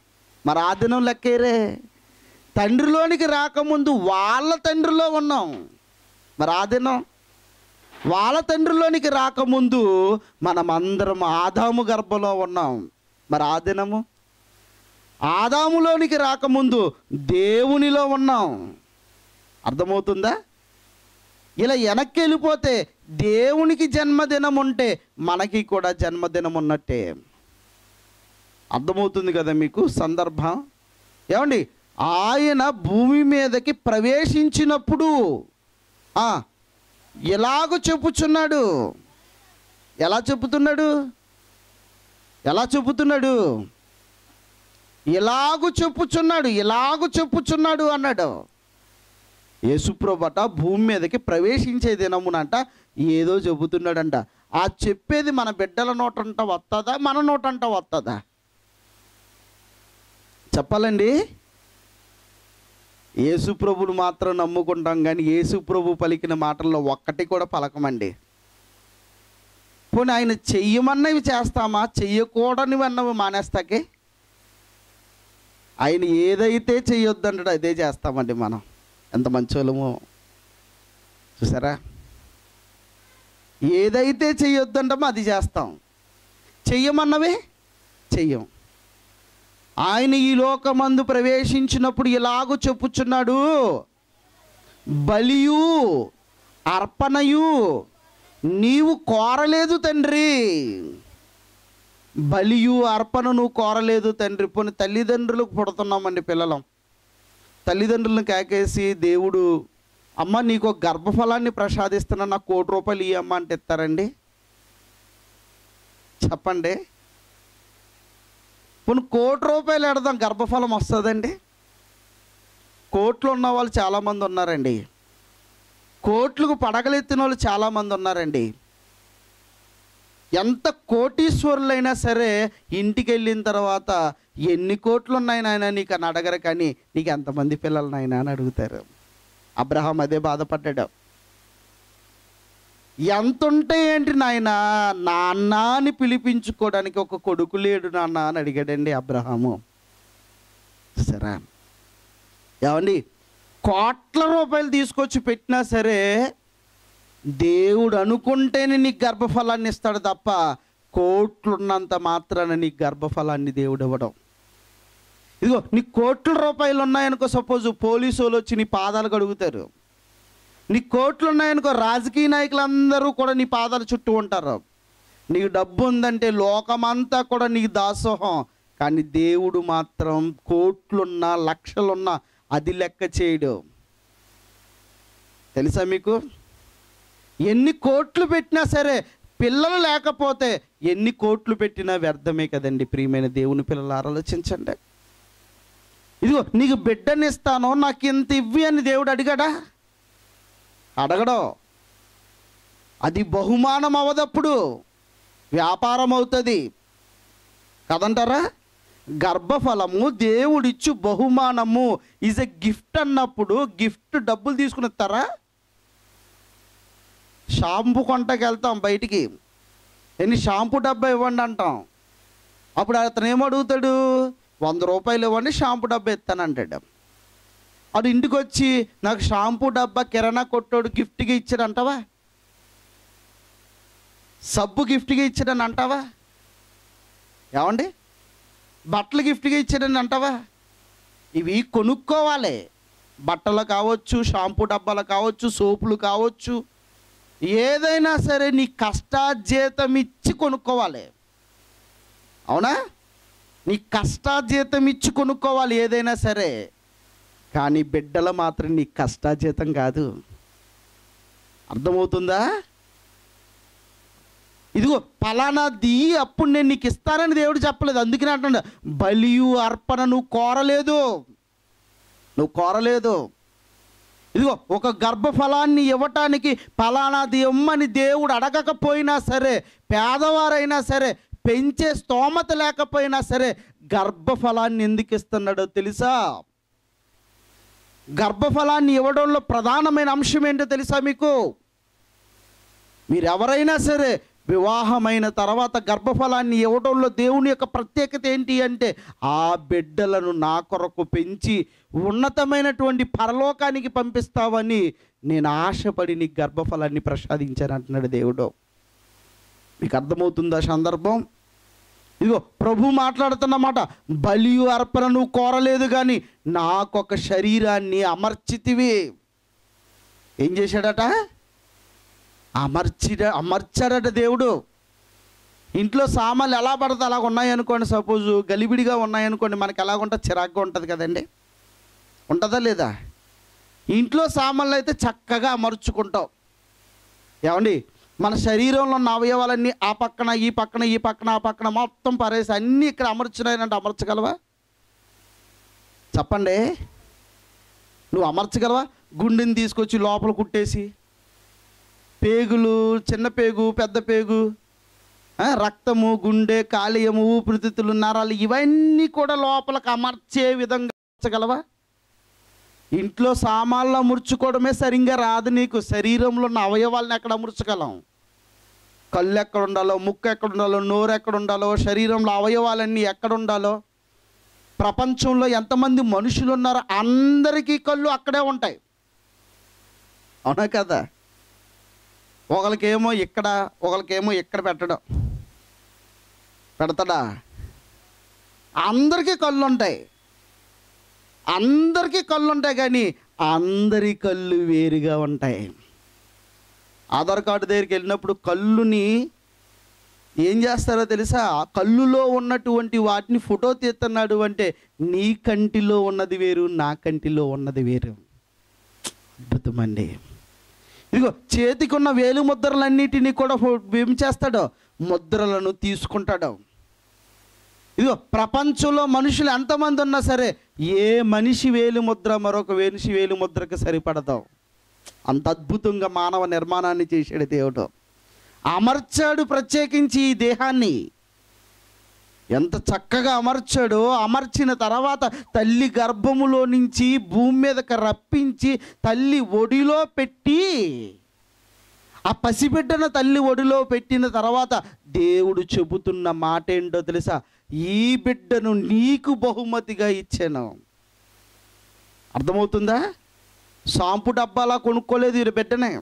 మరి ఆ దినం లెక్కేరే? తండ్రిలోనికి రాకముందు వాళ్ళ తండ్రిలో ఉన్నాం. మరి ఆ దినం వాళ్ళ తండ్రిలోనికి రాకముందు మనమందరం ఆదాము గర్భంలో ఉన్నాం. మరి ఆ దినము? ఆదాములోనికి రాకముందు దేవునిలో ఉన్నాం. అర్థమవుతుందా? ఇలా వెనక్కి వెళ్ళిపోతే దేవునికి జన్మదినం ఉంటే మనకి కూడా జన్మదినం ఉన్నట్టే అర్థమవుతుంది కదా మీకు సందర్భం? ఏమండి? ఆయన భూమి మీదకి ప్రవేశించినప్పుడు ఎలాగో చెప్పుచున్నాడు? ఎలా చెప్పుతున్నాడు? ఎలా చెప్పుతున్నాడు? ఇలాగు చెప్పుచున్నాడు? ఇలాగు చెప్పుచున్నాడు అన్నాడు. యేసుప్రభట భూమి మీదకి ప్రవేశించే దినమునంట ఏదో చెబుతున్నాడంట. ఆ చెప్పేది మన బిడ్డల నోటంట వస్తుందా మన నోటంట వస్తుందా చెప్పాలండి. యేసుప్రభుని మాత్రం నమ్ముకుంటాం కానీ యేసుప్రభు పలికిన మాటల్లో ఒక్కటి కూడా పలకమండి. పోనీ ఆయన చెయ్యమన్నవి చేస్తామా? చెయ్యకూడనివి అన్నవి మానేస్తాకే? ఆయన ఏదైతే చెయ్యొద్దంటాడో అదే చేస్తామండి మనం. ఎంత మంచోళ్ళమో. చూసారా? ఏదైతే చెయ్యొద్దంటామో అది చేస్తాం. చెయ్యమన్నవే చెయ్యం. ఆయన ఈ లోకమందు ప్రవేశించినప్పుడు ఇలాగూ చెప్పుచున్నాడు. బలియు అర్పణయు నీవు కోరలేదు తండ్రి. బలియు అర్పణ నువ్వు కోరలేదు తండ్రి. పోనీ తల్లిదండ్రులకు పుడుతున్నామండి పిల్లలం. తల్లిదండ్రులను కేకేసి దేవుడు అమ్మ నీకు ఒక గర్భఫలాన్ని ప్రసాదిస్తున్నా నాకు కోటి రూపాయలు ఇవ్వమ్మ అంటే ఇస్తారండి. చెప్పండి. పోనీ కోటి రూపాయలు ఎడదాం గర్భఫలం వస్తుందండి. కోట్లు ఉన్న వాళ్ళు చాలామంది ఉన్నారండి. కోట్లకు పడగలెత్తిన వాళ్ళు చాలామంది ఉన్నారండి. ఎంత కోటీశ్వరులైనా సరే ఇంటికి వెళ్ళిన తర్వాత ఎన్ని కోట్లు ఉన్నాయి నాయన నీకు అని అడగరు కానీ నీకు ఎంతమంది పిల్లలు నాయన అని అడుగుతారు. అబ్రహాం అదే బాధపడ్డాడు. ఎంత ఉంటే ఏంటి నాయన? నాన్న అని పిలిపించుకోవడానికి ఒక కొడుకు లేడు నాన్న? అని అడిగాడండి అబ్రహాము. సరే. ఏమండి? కోట్ల రూపాయలు తీసుకొచ్చి పెట్టినా సరే దేవుడు అనుకుంటేనే నీకు గర్భఫలాన్ని ఇస్తాడు తప్ప కోట్లున్నంత మాత్రాన నీకు గర్భఫలాన్ని దేవుడు ఇవ్వడం. ఇదిగో నీ కోట్ల రూపాయలు ఉన్నాయనుకో సపోజ్ పోలీసు వాళ్ళు వచ్చి నీ పాదాలు కడుగుతారు. నీ కోట్లు ఉన్నాయనుకో రాజకీయ నాయకులందరూ కూడా నీ పాదాల చుట్టూ ఉంటారు. నీకు డబ్బు ఉందంటే లోకమంతా కూడా నీకు దాసోహం. కానీ దేవుడు మాత్రం కోట్లున్నా లక్షలున్నా అది లెక్క చేయడు. తెలుసా మీకు? ఎన్ని కోట్లు పెట్టినా సరే పిల్లలు లేకపోతే ఎన్ని కోట్లు పెట్టినా వ్యర్థమే కదండి ప్రియమైన దేవుని పిల్లలు ఆలోచించండి. ఇదిగో నీకు బిడ్డనిస్తాను నాకు ఇంత ఇవ్వి అని దేవుడు అడిగాడా? అడగడం. అది బహుమానం అవదప్పుడు వ్యాపారం అవుతుంది కదంటారా? గర్భఫలము దేవుడిచ్చు బహుమానము. ఈజ్ ఎ గిఫ్ట్ అన్నప్పుడు గిఫ్ట్ డబ్బులు తీసుకుని ఇస్తారా షాంపూ కొంటకి వెళ్తాం బయటికి. ఎన్ని షాంపూ డబ్బా ఇవ్వండి అంటాం. అప్పుడు అతను ఏమడుగుతాడు వంద రూపాయలు ఇవ్వండి షాంపూ డబ్బా ఇస్తానంటాడు. అది ఇంటికి వచ్చి నాకు షాంపూ డబ్బా కిరాణా కొట్టోడు గిఫ్ట్గా ఇచ్చాడు అంటావా సబ్బు గిఫ్ట్గా ఇచ్చాడని అంటావా? ఏమండి? బట్టలు గిఫ్ట్గా ఇచ్చాడని అంటావా? ఇవి కొనుక్కోవాలి. బట్టలు కావచ్చు షాంపూ డబ్బాలు కావచ్చు సోపులు కావచ్చు ఏదైనా సరే నీ కష్టాజీతం ఇచ్చి కొనుక్కోవాలి. అవునా? నీ కష్టాజీతం ఇచ్చి కొనుక్కోవాలి ఏదైనా సరే. కానీ బిడ్డలు మాత్రం నీ కష్టాజీతం కాదు. అర్థమవుతుందా? ఇదిగో ఫలానాది అప్పుడు నేను నీకు ఇస్తానని దేవుడు చెప్పలేదు. అందుకనే అంటున్నాడు బలియు అర్పణ నువ్వు కోరలేదు. నువ్వు కోరలేదు. ఇదిగో ఒక గర్భఫలాన్ని ఇవ్వటానికి ఫలానాది ఇమ్మని దేవుడు అడగకపోయినా సరే పేదవారైనా సరే పెంచే స్తోమత లేకపోయినా సరే గర్భఫలాన్ని ఎందుకు ఇస్తున్నాడో తెలుసా? గర్భఫలాన్ని ఇవ్వడంలో ప్రధానమైన అంశం ఏంటో తెలుసా మీకు? మీరు ఎవరైనా సరే వివాహమైన తర్వాత గర్భఫలాన్ని ఇవ్వడంలో దేవుని యొక్క ప్రత్యేకత ఏంటి అంటే ఆ బిడ్డలను నా కొరకు పెంచి ఉన్నతమైనటువంటి పరలోకానికి పంపిస్తావని నేను ఆశపడి నీ గర్భఫలాన్ని ప్రసాదించాను అంటున్నాడు దేవుడు. మీకు అర్థమవుతుందా సందర్భం? ఇదిగో ప్రభు మాట్లాడుతున్నమాట బలియు అర్పణ నువ్వు కోరలేదు కానీ నాకొక శరీరాన్ని అమర్చితివి. ఏం చేశాడట? అమర్చిడ అమర్చాడట దేవుడు. ఇంట్లో సామాన్లు ఎలా పడితే అలాగ ఉన్నాయనుకోండి సపోజ్ గలిబిడిగా ఉన్నాయనుకోండి మనకి ఎలాగ చిరాగ్గా ఉంటుంది కదండి. ఉంటుందా లేదా? ఇంట్లో సామాన్లు అయితే చక్కగా అమర్చుకుంటాం ఏమండి? మన శరీరంలో ఉన్న అవయవాలన్నీ ఆ పక్కన ఈ పక్కన ఈ పక్కన ఆ పక్కన మొత్తం పరేసి అన్నీ ఇక్కడ అమర్చినాయనంటే అమర్చగలవా? చెప్పండి. నువ్వు అమర్చగలవా? గుండెని తీసుకొచ్చి లోపల కుట్టేసి. పేగులు చిన్న పేగు పెద్ద పేగు రక్తము గుండె కాలేయము ఊపిరితిత్తులు నరాలు ఇవన్నీ కూడా లోపలికి అమర్చే విధంగా అమర్చగలవా? ఇంట్లో సామాన్లు అమర్చుకోవడమే సరిగ్గా రాదు నీకు. శరీరంలో ఉన్న అవయవాలను ఎక్కడ అమర్చగలం కళ్ళు ఎక్కడ ఉండాలో ముక్కు ఎక్కడ ఉండాలో నోరు ఎక్కడ ఉండాలో శరీరంలో అవయవాలన్నీ ఎక్కడ ఉండాలో? ప్రపంచంలో ఎంతమంది మనుషులు ఉన్నారో అందరికీ కళ్ళు అక్కడే ఉంటాయి. అవునా కదా? ఒకరికేమో ఇక్కడ ఒకరికేమో ఇక్కడ పెట్టడం. పెడతాడా? అందరికీ కళ్ళు ఉంటాయి. అందరికీ కళ్ళు ఉంటాయి కానీ అందరి కళ్ళు వేరుగా ఉంటాయి. ఆధార్ కార్డు దగ్గరికి వెళ్ళినప్పుడు కళ్ళుని ఏం చేస్తారో తెలుసా? ఆ కళ్ళులో ఉన్నటువంటి వాటిని ఫోటో తీస్తున్నాడు అంటే నీ కంటిలో ఉన్నది వేరు నా కంటిలో ఉన్నది వేరు. అద్భుతమండి ఇదిగో చేతికి ఉన్న వేలు ముద్రలన్నిటినీ కూడా ఏం చేస్తాడో? ముద్రలను తీసుకుంటాడు. ఇదిగో ప్రపంచంలో మనుషులు ఎంతమంది ఉన్నా సరే ఏ మనిషి వేలు ముద్ర మరొక మనిషి వేలు ముద్రకు సరిపడదాం. అంత అద్భుతంగా మానవ నిర్మాణాన్ని చేశాడు దేవుడు. అమర్చాడు ప్రత్యేకించి ఈ దేహాన్ని. ఎంత చక్కగా అమర్చాడో అమర్చిన తర్వాత తల్లి గర్భములో నుంచి భూమి మీదకి రప్పించి తల్లి ఒడిలో పెట్టి ఆ పసిబిడ్డను తల్లి ఒడిలో పెట్టిన తర్వాత దేవుడు చెబుతున్న మాట ఏంటో తెలుసా? ఈ బిడ్డను నీకు బహుమతిగా ఇచ్చాను. అర్థమవుతుందా? షాంపు డబ్బాలా కొనుక్కోలేదు ఈ బిడ్డనే.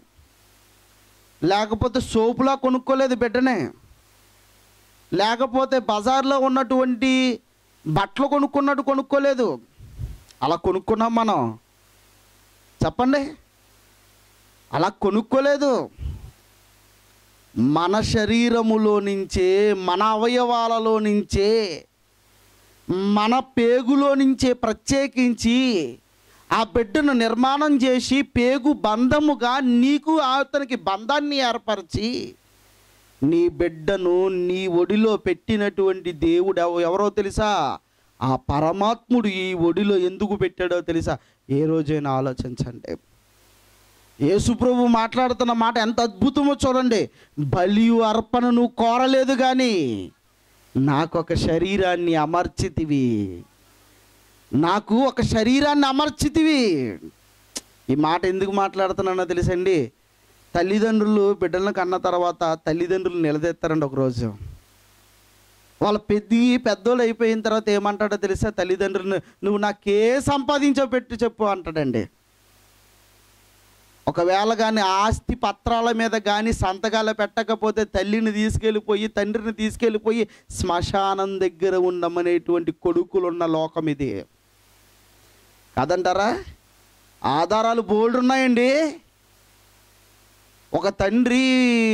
లేకపోతే సోపులా కొనుక్కోలేదు బిడ్డనే. లేకపోతే బజార్లో ఉన్నటువంటి బట్టలు కొనుక్కున్నట్టు కొనుక్కోలేదు. అలా కొనుక్కున్నాం మనం. చెప్పండి. అలా కొనుక్కోలేదు. మన శరీరములో నుంచే మన అవయవాలలో నుంచే మన పేగులో నుంచే ప్రత్యేకించి ఆ బిడ్డను నిర్మాణం చేసి పేగు బంధముగా నీకు అతనికి బంధాన్ని ఏర్పరిచి నీ బిడ్డను నీ ఒడిలో పెట్టినటువంటి దేవుడు ఎవరో తెలుసా? ఆ పరమాత్ముడు ఈ ఒడిలో ఎందుకు పెట్టాడో తెలుసా? ఏ రోజైనా ఆలోచించండి. యేసుప్రభు మాట్లాడుతున్న మాట ఎంత అద్భుతమో చూడండి. బలియు అర్పణ నువ్వు కోరలేదు కానీ నాకు ఒక శరీరాన్ని అమర్చితివి. నాకు ఒక శరీరాన్ని అమర్చితివి. ఈ మాట ఎందుకు మాట్లాడుతున్నానో తెలుసండి. తల్లిదండ్రులు బిడ్డలను కన్న తర్వాత తల్లిదండ్రులు నిలదెత్తారండి ఒకరోజు. వాళ్ళ పెద్ద పెద్దోళ్ళు అయిపోయిన తర్వాత ఏమంటాడో తెలుసా? తల్లిదండ్రులను నువ్వు నాకే సంపాదించో పెట్టి చెప్పు అంటాడండి. ఒకవేళ కానీ ఆస్తి పత్రాల మీద కానీ సంతకాలు పెట్టకపోతే తల్లిని తీసుకెళ్ళిపోయి తండ్రిని తీసుకెళ్ళిపోయి శ్మశానం దగ్గర ఉండమనేటువంటి కొడుకులున్న లోకం ఇది. కాదంటారా? ఆధారాలు బోల్డ్ ఉన్నాయండి. ఒక తండ్రి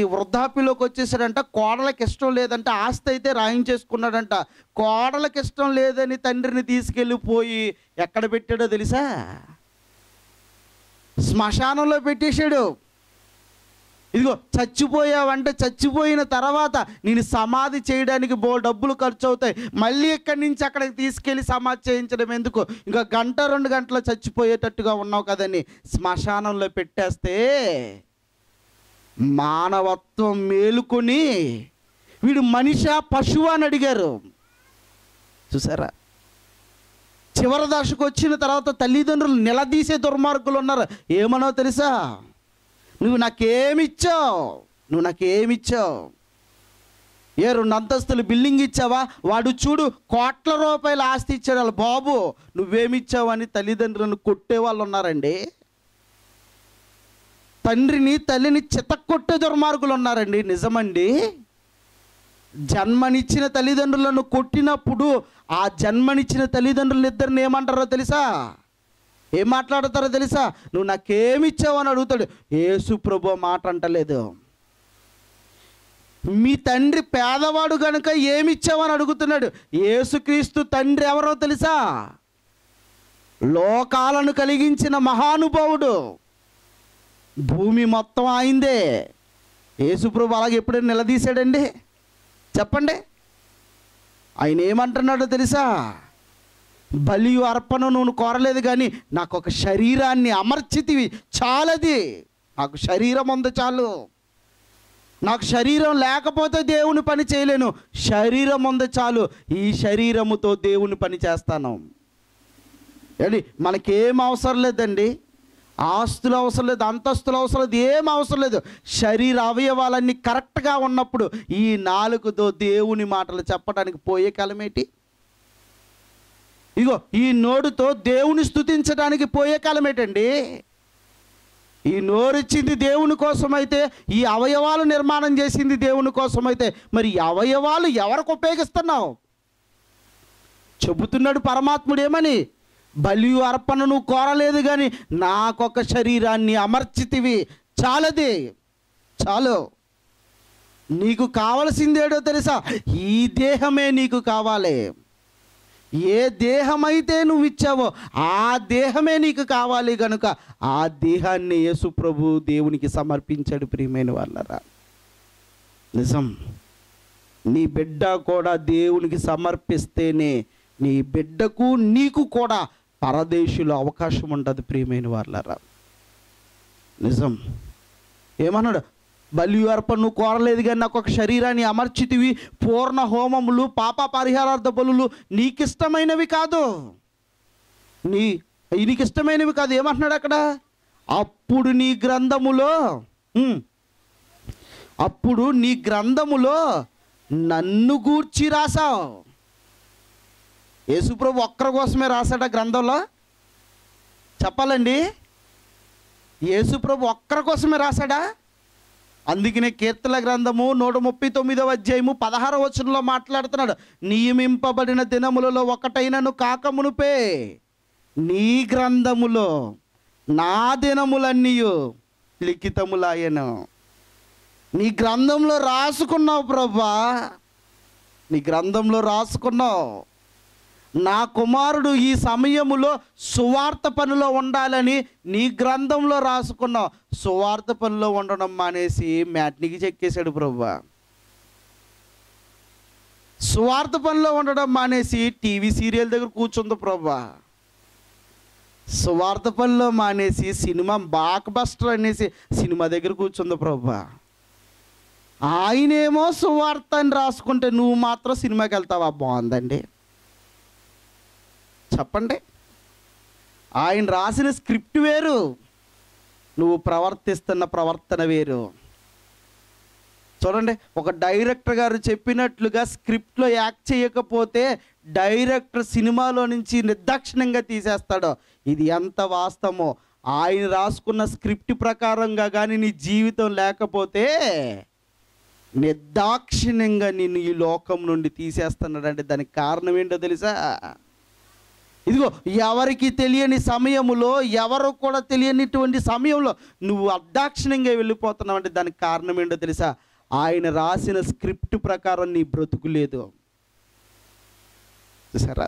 వృద్ధాప్యలోకి వచ్చేసాడంట కోడలకి ఇష్టం లేదంట ఆస్తి అయితే రాయించేసుకున్నాడంట. కోడలకి ఇష్టం లేదని తండ్రిని తీసుకెళ్ళిపోయి ఎక్కడ పెట్టాడో తెలుసా? శ్మశానంలో పెట్టేశాడు. ఇదిగో చచ్చిపోయావంటే చచ్చిపోయిన తర్వాత నేను సమాధి చేయడానికి బో డబ్బులు ఖర్చు అవుతాయి మళ్ళీ ఇక్కడి నుంచి అక్కడికి తీసుకెళ్ళి సమాధి చేయించడం ఎందుకు? ఇంకా గంట రెండు గంటలు చచ్చిపోయేటట్టుగా ఉన్నావు కదని శ్మశానంలో పెట్టేస్తే మానవత్వం మేలుకొని వీడు మనిషా పశువు అని అడిగారు. చూసారా? చివరి దశకు వచ్చిన తర్వాత తల్లిదండ్రులు నిలదీసే దుర్మార్గులు ఉన్నారు. ఏమనో తెలుసా? నువ్వు నాకేమిచ్చావు? నువ్వు నాకేమిచ్చావు? ఏ రెండు అంతస్తులు బిల్డింగ్ ఇచ్చావా? వాడు చూడు కోట్ల రూపాయల ఆస్తి ఇచ్చాడు వాళ్ళ బాబు. నువ్వేమిచ్చావు అని తల్లిదండ్రులను కొట్టే వాళ్ళు ఉన్నారండి. తండ్రిని తల్లిని చితక్కొట్టే దుర్మార్గులు ఉన్నారండి. నిజమండి? జన్మనిచ్చిన తల్లిదండ్రులను కొట్టినప్పుడు ఆ జన్మనిచ్చిన తల్లిదండ్రులు ఇద్దరిని ఏమంటారో తెలుసా? ఏం మాట్లాడతారో తెలుసా? నువ్వు నాకేమిచ్చావు అని అడుగుతాడు. యేసు ప్రభు మాట అంటలేదు. మీ తండ్రి పేదవాడు కనుక ఏమిచ్చావని అడుగుతున్నాడు. యేసుక్రీస్తు తండ్రి ఎవరో తెలుసా? లోకాలను కలిగించిన మహానుభావుడు. భూమి మొత్తం ఆయిందే. యేసుప్రభు అలాగే ఎప్పుడైనా నిలదీశాడండి? చెప్పండి. ఆయన ఏమంటున్నాడో తెలుసా? బలియు అర్పణ నువ్వు కోరలేదు కానీ నాకు ఒక శరీరాన్ని అమర్చితివి చాలది. నాకు శరీరం ఉంది చాలు. నాకు శరీరం లేకపోతే దేవుని పని చేయలేను. శరీరం ఉంది చాలు. ఈ శరీరముతో దేవుని పని చేస్తాను. ఏంటి మనకేం అవసరం లేదండి? ఆస్తులు అవసరం లేదు అంతస్తులు అవసరం లేదు ఏం అవసరం లేదు. శరీర అవయవాలన్నీ కరెక్ట్గా ఉన్నప్పుడు ఈ నాలుగుతో దేవుని మాటలు చెప్పడానికి పోయే కాలమేటి? ఇగో ఈ నోడుతో దేవుని స్థుతించడానికి పోయే కాలమేటండి? ఈ నోరిచ్చింది దేవుని కోసమైతే ఈ అవయవాలు నిర్మాణం చేసింది దేవుని కోసమైతే మరి ఈ అవయవాలు ఎవరికి ఉపయోగిస్తున్నావు? చెబుతున్నాడు పరమాత్ముడు ఏమని? బలియు అర్పణ నువ్వు కోరలేదు కానీ నాకొక శరీరాన్ని అమర్చితివి. చాలది. చాలు. నీకు కావలసిందేడో తెలుసా? ఈ దేహమే నీకు కావాలి. ఏ దేహమైతే నువ్వు ఇచ్చావో ఆ దేహమే నీకు కావాలి కనుక ఆ దేహాన్ని యేసు ప్రభు దేవునికి సమర్పించాడు ప్రియమైన వాళ్ళరా. నిజం. నీ బిడ్డ కూడా దేవునికి సమర్పిస్తేనే నీ బిడ్డకు నీకు కూడా పరదేశులు అవకాశం ఉంటుంది ప్రియమైన వాళ్ళరా నిజం. ఏమన్నాడు? బలి అర్పణ నువ్వు కోరలేదు కానీ నాకు ఒక శరీరాన్ని అమర్చితివి పూర్ణ హోమములు పాప పరిహారార్థ బలులు నీకిష్టమైనవి కాదు. నీ నీకు ఇష్టమైనవి కాదు. ఏమంటున్నాడు అక్కడ? అప్పుడు నీ గ్రంథములో అప్పుడు నీ గ్రంథములో నన్ను గూర్చి రాసావు. యేసుప్రభు ఒక్కరి కోసమే రాశాడా గ్రంథంలో? చెప్పాలండి. యేసుప్రభు ఒక్కరి కోసమే రాశాడా? అందుకనే కీర్తన గ్రంథము నూట ముప్పై తొమ్మిదవ అధ్యాయము పదహార వచనంలో మాట్లాడుతున్నాడు. నియమింపబడిన దినములలో ఒకటైనను కాకమునుపే నీ గ్రంథములో నా దినములన్నీ లిఖితములాయను. నీ గ్రంథంలో రాసుకున్నావు ప్రభా. నీ గ్రంథంలో రాసుకున్నావు. నా కుమారుడు ఈ సమయములో సువార్త పనిలో ఉండాలని నీ గ్రంథంలో రాసుకున్నావు. సువార్త పనిలో ఉండడం మానేసి మ్యాట్నికి చెక్కేశాడు ప్రభా. సువార్త పనిలో ఉండడం మానేసి టీవీ సీరియల్ దగ్గర కూర్చుంది ప్రభా. సువార్త పనిలో మానేసి సినిమా బాక్ బస్టర్ అనేసి సినిమా దగ్గర కూర్చుంది ప్రభా. ఆయనేమో సువార్త అని రాసుకుంటే నువ్వు మాత్రం సినిమాకి వెళ్తావా? బాగుందండి. చెప్పండి. ఆయన రాసిన స్క్రిప్ట్ వేరు. నువ్వు ప్రవర్తిస్తున్న ప్రవర్తన వేరు. చూడండి ఒక డైరెక్టర్ గారు చెప్పినట్లుగా స్క్రిప్ట్లో యాక్ట్ చేయకపోతే డైరెక్టర్ సినిమాలో నుంచి నిర్దాక్షిణ్యంగా తీసేస్తాడు. ఇది ఎంత వాస్తవమో. ఆయన రాసుకున్న స్క్రిప్ట్ ప్రకారంగా కానీ నీ జీవితం లేకపోతే నిర్దాక్షిణ్యంగా నిన్ను ఈ లోకం నుండి తీసేస్తున్నాడంటే దానికి కారణం ఏంటో తెలుసా? ఇదిగో ఎవరికి తెలియని సమయములో ఎవరు కూడా తెలియనిటువంటి సమయంలో నువ్వు అర్ధాక్షిణ్యంగా వెళ్ళిపోతున్నావు అంటే దానికి కారణం ఏంటో తెలుసా? ఆయన రాసిన స్క్రిప్ట్ ప్రకారం నీ బ్రతుకు లేదు. చూసారా?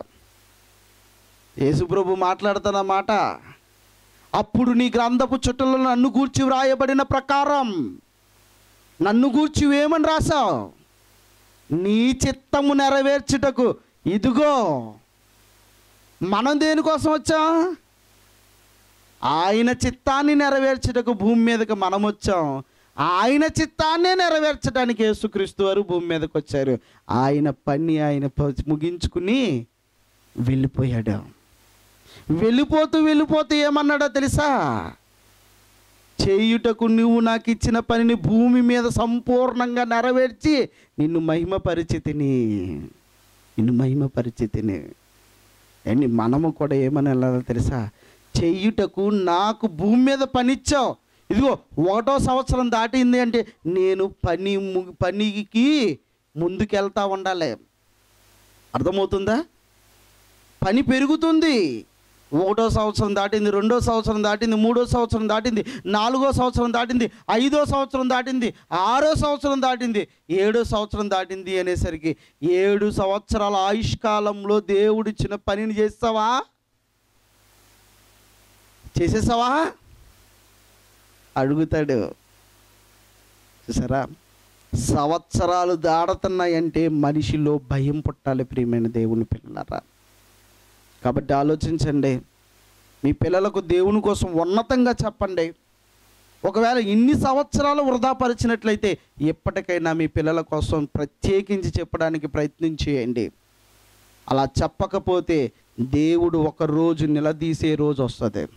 యేసుప్రభు మాట్లాడుతున్న మాట అప్పుడు నీ గ్రంథపు చుట్టలో నన్ను గూర్చి వ్రాయబడిన ప్రకారం నన్ను గూర్చి ఏమని రాసావు నీ చిత్తము నెరవేర్చుటకు. ఇదిగో మనం దేనికోసం వచ్చాం? ఆయన చిత్తాన్ని నెరవేర్చుటకు భూమి మీదకి మనం వచ్చాం. ఆయన చిత్తాన్నే నెరవేర్చడానికి యేసుక్రీస్తు వారు భూమి మీదకి వచ్చారు. ఆయన పని ఆయన ముగించుకుని వెళ్ళిపోయాడు. వెళ్ళిపోతూ వెళ్ళిపోతూ ఏమన్నాడో తెలుసా? చేయుటకు నువ్వు నాకు ఇచ్చిన పనిని భూమి మీద సంపూర్ణంగా నెరవేర్చి నిన్ను మహిమ పరిచితిని నిన్ను మహిమ పరిచితిని అండి మనము కూడా ఏమని వెళ్ళాలో తెలుసా? చెయ్యుటకు నాకు భూమి మీద పనిచ్చావు. ఇదిగో ఒకటో సంవత్సరం దాటింది అంటే నేను పని ము- పనికి ముందుకెళ్తా ఉండాలి. అర్థమవుతుందా? పని పెరుగుతుంది. ఒకటో సంవత్సరం దాటింది రెండో సంవత్సరం దాటింది మూడో సంవత్సరం దాటింది నాలుగో సంవత్సరం దాటింది ఐదో సంవత్సరం దాటింది ఆరో సంవత్సరం దాటింది ఏడో సంవత్సరం దాటింది అనేసరికి ఏడు సంవత్సరాల ఆయుష్కాలంలో దేవుడిచ్చిన పనిని చేస్తావా? చేసేసావా? అడుగుతాడు. చూసారా? సంవత్సరాలు దాడుతున్నాయంటే మనిషిలో భయం పుట్టాలి ప్రియమైన దేవుని పిల్లలారా. కాబట్టి ఆలోచించండి. మీ పిల్లలకు దేవుని కోసం ఉన్నతంగా చెప్పండి. ఒకవేళ ఇన్ని సంవత్సరాలు వృధాపరిచినట్లయితే ఎప్పటికైనా మీ పిల్లల కోసం ప్రత్యేకించి చెప్పడానికి ప్రయత్నం చేయండి. అలా చెప్పకపోతే దేవుడు ఒక రోజు నిలదీసే రోజు వస్తుంది.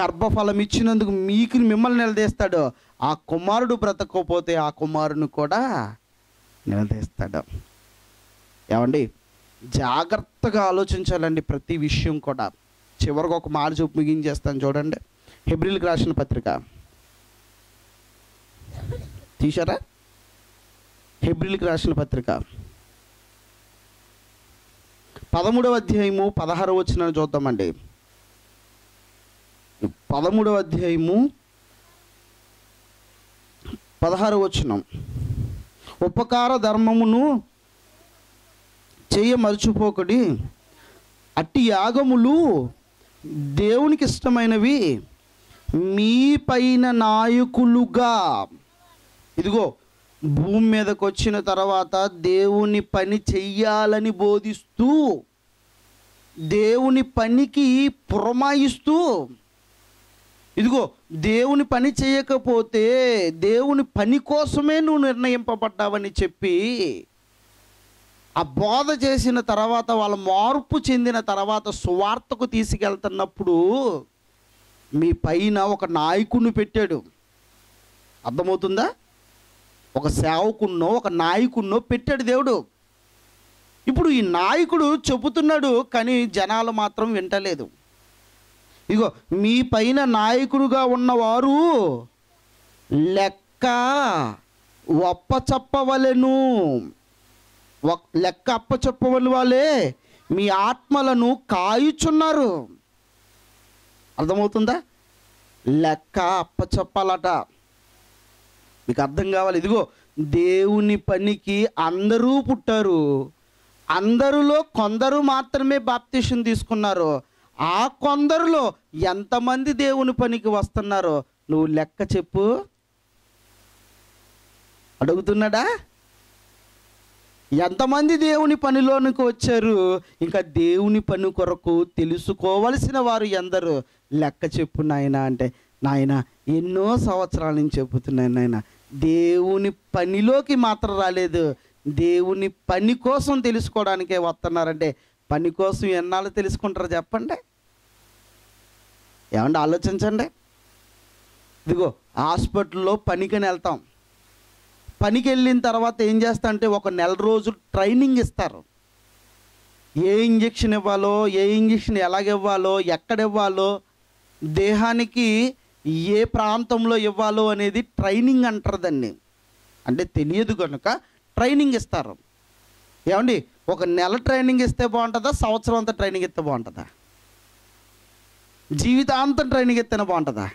గర్భఫలం ఇచ్చినందుకు మీకు మిమ్మల్ని నిలదీస్తాడు. ఆ కుమారుడు బ్రతకపోతే ఆ కుమారుని కూడా నిలదీస్తాడు. ఏమండి? జాగ్రత్తగా ఆలోచించాలండి ప్రతి విషయం కూడా. చివరికి ఒక మాట చూపు ముగించేస్తాను చూడండి. హెబ్రిల్కి రాసిన పత్రిక. తీశారా? హెబ్రిల్కి రాసిన పత్రిక. పదమూడవ అధ్యాయము పదహారు వచ్చిన చూద్దామండి. పదమూడవ అధ్యాయము పదహారు వచనం. ఉపకార ధర్మమును చెయ్య మరచిపోకడి అట్టి యాగములు దేవునికి ఇష్టమైనవి మీ పైన నాయకులుగా. ఇదిగో భూమి మీదకి వచ్చిన తర్వాత దేవుని పని చెయ్యాలని బోధిస్తూ దేవుని పనికి పురమాయిస్తూ ఇదిగో దేవుని పని చేయకపోతే దేవుని పని కోసమే నువ్వు నిర్ణయింపబడ్డావని చెప్పి ఆ బోధ చేసిన తర్వాత వాళ్ళ మార్పు చెందిన తర్వాత సువార్తకు తీసుకెళ్తున్నప్పుడు మీ పైన ఒక నాయకుడిని పెట్టాడు. అర్థమవుతుందా? ఒక సేవకున్నో ఒక నాయకున్నో పెట్టాడు దేవుడు. ఇప్పుడు ఈ నాయకుడు చెబుతున్నాడు కానీ జనాలు మాత్రం వింటలేదు. ఇగో మీ పైన నాయకుడుగా ఉన్నవారు లెక్క ఒప్పచప్పవలెను చెప్పవలెను. లెక్క అప్పచెప్పవలి వాళ్ళే. మీ ఆత్మలను కాయుచున్నారు. అర్థమవుతుందా? లెక్క అప్పచెప్పాలట. మీకు అర్థం కావాలి. ఇదిగో దేవుని పనికి అందరూ పుట్టారు. అందరిలో కొందరు మాత్రమే బాప్తిషన్ తీసుకున్నారు. ఆ కొందరిలో ఎంతమంది దేవుని పనికి వస్తున్నారో నువ్వు లెక్క చెప్పు. అడుగుతున్నాడా? ఎంతమంది దేవుని పనిలోనికి వచ్చారు? ఇంకా దేవుని పని కొరకు తెలుసుకోవలసిన వారు ఎందరు? లెక్క చెప్పు నాయన అంటే నాయన ఎన్నో సంవత్సరాల నుంచి చెబుతున్నాను నాయన దేవుని పనిలోకి మాత్రం రాలేదు. దేవుని పని కోసం తెలుసుకోవడానికే వస్తున్నారంటే పని కోసం ఎన్నాళ్ళు తెలుసుకుంటారు చెప్పండి. ఏమంటే ఆలోచించండి. ఇదిగో హాస్పిటల్లో పనికని వెళ్తాం. పనికి వెళ్ళిన తర్వాత ఏం చేస్తా అంటే ఒక నెల రోజులు ట్రైనింగ్ ఇస్తారు. ఏ ఇంజెక్షన్ ఇవ్వాలో ఏ ఇంజెక్షన్ ఎలాగివ్వాలో ఎక్కడ ఇవ్వాలో దేహానికి ఏ ప్రాంతంలో ఇవ్వాలో అనేది ట్రైనింగ్ అంటారు దాన్ని. అంటే తెలియదు కనుక ట్రైనింగ్ ఇస్తారు. ఏమండి? ఒక నెల ట్రైనింగ్ ఇస్తే బాగుంటుందా? సంవత్సరం అంతా ట్రైనింగ్ ఇస్తే బాగుంటుందా? జీవితాంతం ట్రైనింగ్ ఇస్తేనే బాగుంటుందా?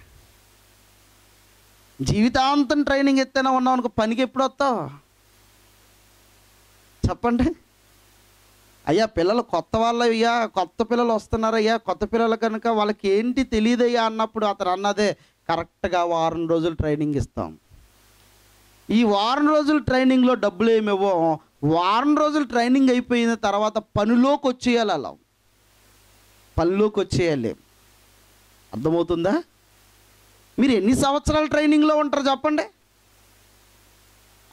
జీవితాంతం ట్రైనింగ్ ఎత్తేనే ఉన్నావు అనుకో పనికి ఎప్పుడు వస్తావు? చెప్పండి. అయ్యా పిల్లలు కొత్త వాళ్ళు అయ్యా కొత్త పిల్లలు వస్తున్నారయ్యా కొత్త పిల్లలు కనుక వాళ్ళకి ఏంటి తెలియదయ్యా అన్నప్పుడు అతను అన్నదే కరెక్ట్గా వారం రోజులు ట్రైనింగ్ ఇస్తాం. ఈ వారం రోజులు ట్రైనింగ్లో డబ్బులు ఏమి ఇవ్వం వారం రోజులు ట్రైనింగ్ అయిపోయిన తర్వాత పనిలోకి వచ్చేయాలి అలా. పనిలోకి వచ్చేయాలి. అర్థమవుతుందా? మీరు ఎన్ని సంవత్సరాలు ట్రైనింగ్లో ఉంటారు చెప్పండి?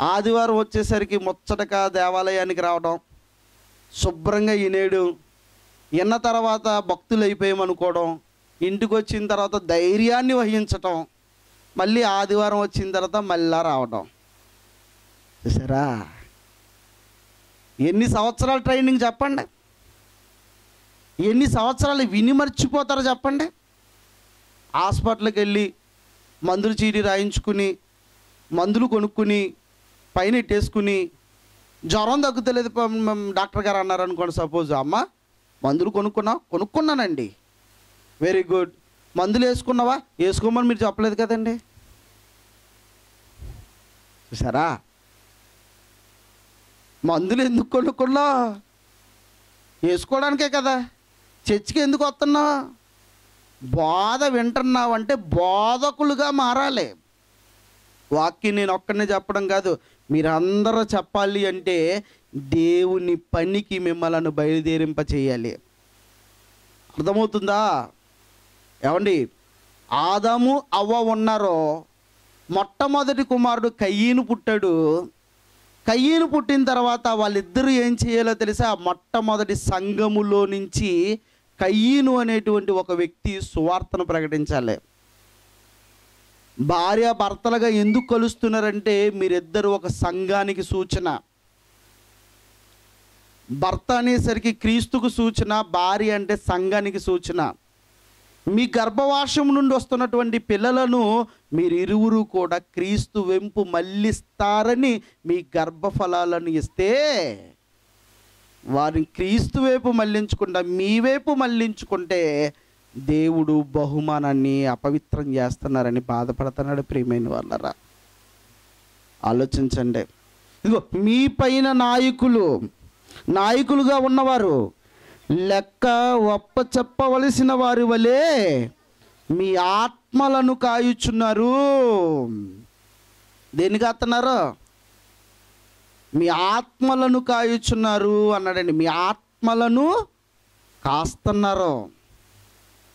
ఆదివారం వచ్చేసరికి ముచ్చటగా దేవాలయానికి రావడం శుభ్రంగా వినేడు విన్న తర్వాత భక్తులు అయిపోయామనుకోవడం ఇంటికి వచ్చిన తర్వాత ధైర్యాన్ని వహించటం మళ్ళీ ఆదివారం వచ్చిన తర్వాత మళ్ళా రావడం చూసారా? ఎన్ని సంవత్సరాల ట్రైనింగ్ చెప్పండి? ఎన్ని సంవత్సరాలు విని మర్చిపోతారో చెప్పండి? హాస్పిటల్కి వెళ్ళి మందులు చీటి రాయించుకుని మందులు కొనుక్కుని పైన ఇట్టేసుకుని జ్వరం తగ్గుతలేదు డాక్టర్ గారు అన్నారు అనుకోండి సపోజ్. అమ్మ మందులు కొనుక్కున్నా కొనుక్కున్నానండి. వెరీ గుడ్ మందులు వేసుకున్నావా? వేసుకోమని మీరు చెప్పలేదు కదండి. చూసారా? మందులు ఎందుకు కొనుక్కున్నా వేసుకోవడానికే కదా. చర్చికి ఎందుకు వస్తున్నావు? బోధ వింటున్నావంటే బోధకులుగా మారాలి. వాక్యం నేను ఒక్కనే చెప్పడం కాదు మీరందరూ చెప్పాలి అంటే దేవుని పనికి మిమ్మల్ని బయలుదేరింప చేయాలి అర్థమవుతుందా? ఏమండి? ఆదాము అవ్వ ఉన్నారో మొట్టమొదటి కుమారుడు కయ్యను పుట్టాడు. కయ్యను పుట్టిన తర్వాత వాళ్ళిద్దరూ ఏం చేయాలో తెలుసా? మొట్టమొదటి సంఘములో నుంచి కయ్యను అనేటువంటి ఒక వ్యక్తి సువార్తను ప్రకటించాలి. భార్య భర్తలుగా ఎందుకు కలుస్తున్నారంటే మీరిద్దరు ఒక సంఘానికి సూచన. భర్త అనేసరికి క్రీస్తుకు సూచన భార్య అంటే సంఘానికి సూచన. మీ గర్భవాసం నుండి వస్తున్నటువంటి పిల్లలను మీరు ఇరువురు కూడా క్రీస్తు వెంపు మళ్ళిస్తారని మీ గర్భఫలాలను ఇస్తే వారిని క్రీస్తు వైపు మళ్ళించకుండా మీ వైపు మళ్ళించుకుంటే దేవుడు బహుమానాన్ని అపవిత్రం చేస్తున్నారని బాధపడుతున్నాడు ప్రియమైన వాళ్ళరా. ఆలోచించండి. ఇదిగో మీ పైన నాయకులు నాయకులుగా ఉన్నవారు లెక్క ఒప్ప చెప్పవలసిన వారి వలె మీ ఆత్మలను కాయుచున్నారు. దేనికి కాస్తున్నారు మీ ఆత్మలను కాయుచున్నారు అన్నాడండి. మీ ఆత్మలను కాస్తున్నారు.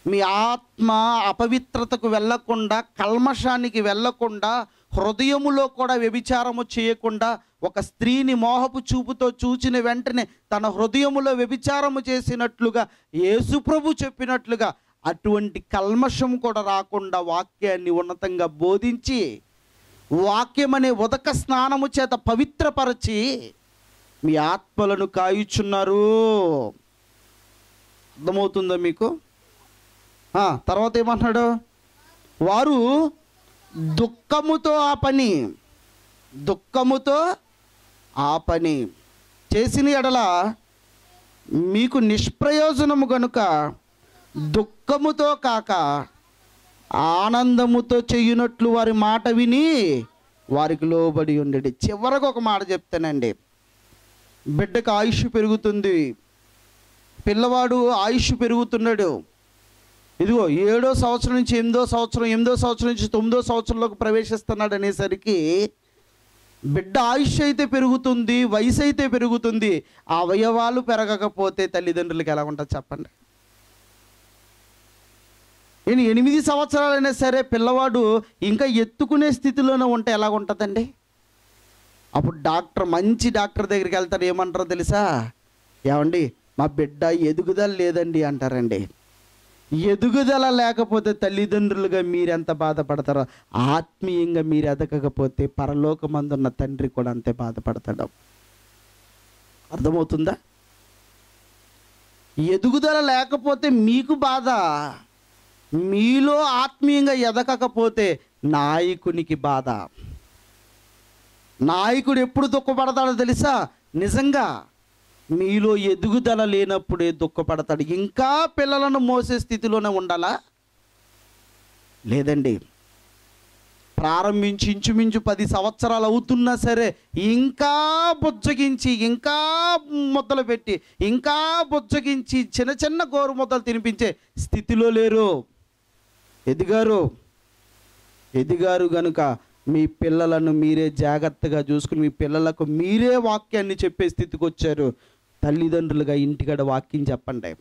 మీ ఆత్మ అపవిత్రతకు వెళ్ళకుండా కల్మషానికి వెళ్ళకుండా హృదయములో కూడా వ్యభిచారము చేయకుండా ఒక స్త్రీని మోహపు చూపుతో చూచిన వెంటనే తన హృదయములో వ్యభిచారము చేసినట్లుగా యేసుప్రభు చెప్పినట్లుగా అటువంటి కల్మషం కూడా రాకుండా వాక్యాన్ని ఉన్నతంగా బోధించి వాక్యం అనే ఉదక స్నానము చేత పవిత్రపరచి మీ ఆత్మలను కాయుచున్నారు. అర్థమవుతుందా మీకు? తర్వాత ఏమంటున్నాడు? వారు దుఃఖముతో ఆ పని దుఃఖముతో ఆ పని చేసిన ఎడల మీకు నిష్ప్రయోజనము కనుక దుఃఖముతో కాక ఆనందముతో చెయ్యునట్లు వారి మాట విని వారికి లోబడి ఉండేది చివరకు ఒక మాట చెప్తానండి. బిడ్డకు ఆయుష్ పెరుగుతుంది. పిల్లవాడు ఆయుష్ పెరుగుతున్నాడు. ఇదిగో ఏడో సంవత్సరం నుంచి ఎనిమిదో సంవత్సరం ఎనిమిదో సంవత్సరం నుంచి తొమ్మిదో సంవత్సరంలోకి ప్రవేశిస్తున్నాడు అనేసరికి బిడ్డ ఆయుష్ అయితే పెరుగుతుంది వయసు అయితే పెరుగుతుంది. ఆ అవయవాలు పెరగకపోతే తల్లిదండ్రులకి ఎలా ఉంటుంది చెప్పండి? ఎనిమిది సంవత్సరాలైనా సరే పిల్లవాడు ఇంకా ఎత్తుకునే స్థితిలోనే ఉంటే ఎలా ఉంటుందండి అప్పుడు డాక్టర్ మంచి డాక్టర్ దగ్గరికి వెళ్తారు ఏమంటారో తెలుసా? ఏమండి మా బిడ్డ ఎదుగుదల లేదండి అంటారండి. ఎదుగుదల లేకపోతే తల్లిదండ్రులుగా మీరెంత బాధపడతారో ఆత్మీయంగా మీరు ఎదగకపోతే పరలోకమందున్న తండ్రి కూడా అంతే బాధపడతాడు. అర్థమవుతుందా? ఎదుగుదల లేకపోతే మీకు బాధ. మీలో ఆత్మీయంగా ఎదగకపోతే నాయకునికి బాధ. నాయకుడు ఎప్పుడు దుఃఖపడతాడో తెలుసా? నిజంగా మీలో ఎదుగుదల లేనప్పుడే దుఃఖపడతాడు. ఇంకా పిల్లలను మోసే స్థితిలోనే ఉండాలా? లేదండి. ప్రారంభించి ఇంచుమించు పది సంవత్సరాలు అవుతున్నా సరే ఇంకా బుజ్జగించి ఇంకా ముద్దలు పెట్టి ఇంకా బుజ్జగించి చిన్న చిన్న గోరు ముద్దలు తినిపించే స్థితిలో లేరు. ఎదిగారు. ఎదిగారు గనుక మీ పిల్లలను మీరే జాగ్రత్తగా చూసుకుని మీ పిల్లలకు మీరే వాక్యాన్ని చెప్పే స్థితికి వచ్చారు. తల్లిదండ్రులుగా ఇంటికాడ వాక్యం చెప్పండి.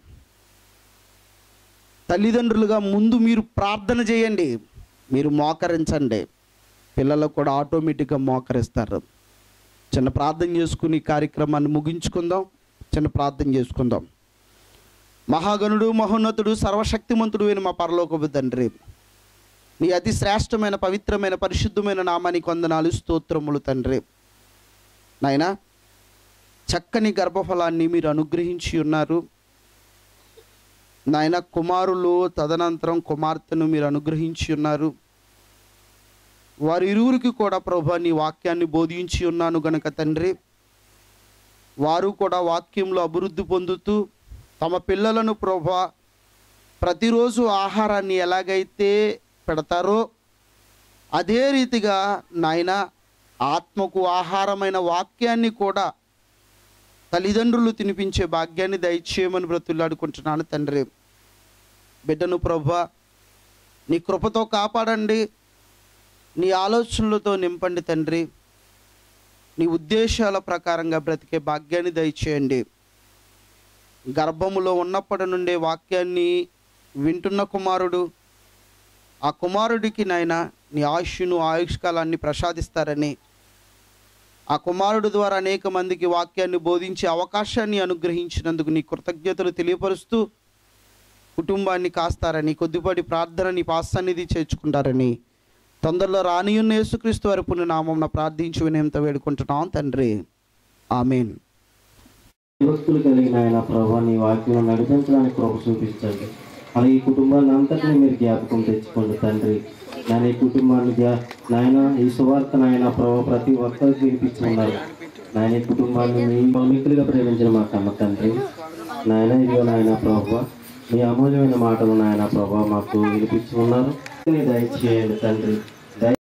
తల్లిదండ్రులుగా ముందు మీరు ప్రార్థన చేయండి. మీరు మోకరించండి. పిల్లలకు కూడా ఆటోమేటిక్గా మోకరిస్తారు. చిన్న ప్రార్థన చేసుకుని కార్యక్రమాన్ని ముగించుకుందాం. చిన్న ప్రార్థన చేసుకుందాం. మహాగణుడు మహోన్నతుడు సర్వశక్తిమంతుడు అయిన మా పరలోకపు తండ్రి. నీ అతి శ్రేష్టమైన పవిత్రమైన పరిశుద్ధమైన నామానికి వందనాలు స్తోత్రములు తండ్రి. నాయనా చక్కని గర్భఫలాన్ని మీరు అనుగ్రహించి ఉన్నారు. నాయన కుమారులు తదనంతరం కుమార్తెను మీరు అనుగ్రహించి ఉన్నారు. వారి ఇరువురికి కూడా ప్రభా నీ వాక్యాన్ని బోధించి ఉన్నాను గనక తండ్రి. వారు కూడా వాక్యంలో అభివృద్ధి పొందుతూ తమ పిల్లలను ప్రభా ప్రతిరోజు ఆహారాన్ని ఎలాగైతే పెడతారో అదే రీతిగా నాయన ఆత్మకు ఆహారమైన వాక్యాన్ని కూడా తల్లిదండ్రులు తినిపించే భాగ్యాన్ని దయచేయమని బ్రతులాడుకుంటున్నాను తండ్రి. బిడ్డను ప్రభా నీ కృపతో కాపాడండి. నీ ఆలోచనలతో నింపండి తండ్రి. నీ ఉద్దేశాల ప్రకారంగా బ్రతికే భాగ్యాన్ని దయచేయండి. గర్భములో ఉన్నప్పటి నుండే వాక్యాన్ని వింటున్న కుమారుడు. ఆ కుమారుడికి నాయన నీ ఆయుష్ను ఆయుష్కాలాన్ని ప్రసాదిస్తారని. ఆ కుమారుడు ద్వారా అనేక మందికి వాక్యాన్ని బోధించే అవకాశాన్ని అనుగ్రహించినందుకు నీ కృతజ్ఞతలు తెలియపరుస్తూ కుటుంబాన్ని కాస్తారని కొద్దిపాటి ప్రార్థన నీ పాసన్నిధి చేర్చుకుంటారని. తొందరలో రానియున్న యేసుక్రీస్తు వారి పుణ్య నామం ప్రార్థించి వినయంతో వేడుకుంటున్నాం తండ్రి. ఆమెన్. విభక్తులు కలిగిన ఆయన ప్రభా నీ వాక్యం నడిపించడానికి కృప చూపించండి. అలా ఈ కుటుంబాన్ని అంతటిని మీరు జ్ఞాపకం తెచ్చుకోండి తండ్రి. నేను ఈ కుటుంబాన్ని నాయన ఈ సువార్త నాయన ప్రభావ ప్రతి ఒక్కరికి వినిపించుకున్నారు నాయన ఈ కుటుంబాన్ని మీ మిక్కులుగా ప్రేమించిన మా కమ్మ తండ్రి. నాయన ఇదిగో నాయన ప్రభా మీ అమూల్యమైన మాటలు నాయన ప్రభావ మాకు వినిపించుకున్నారు దయచేయండి తండ్రి.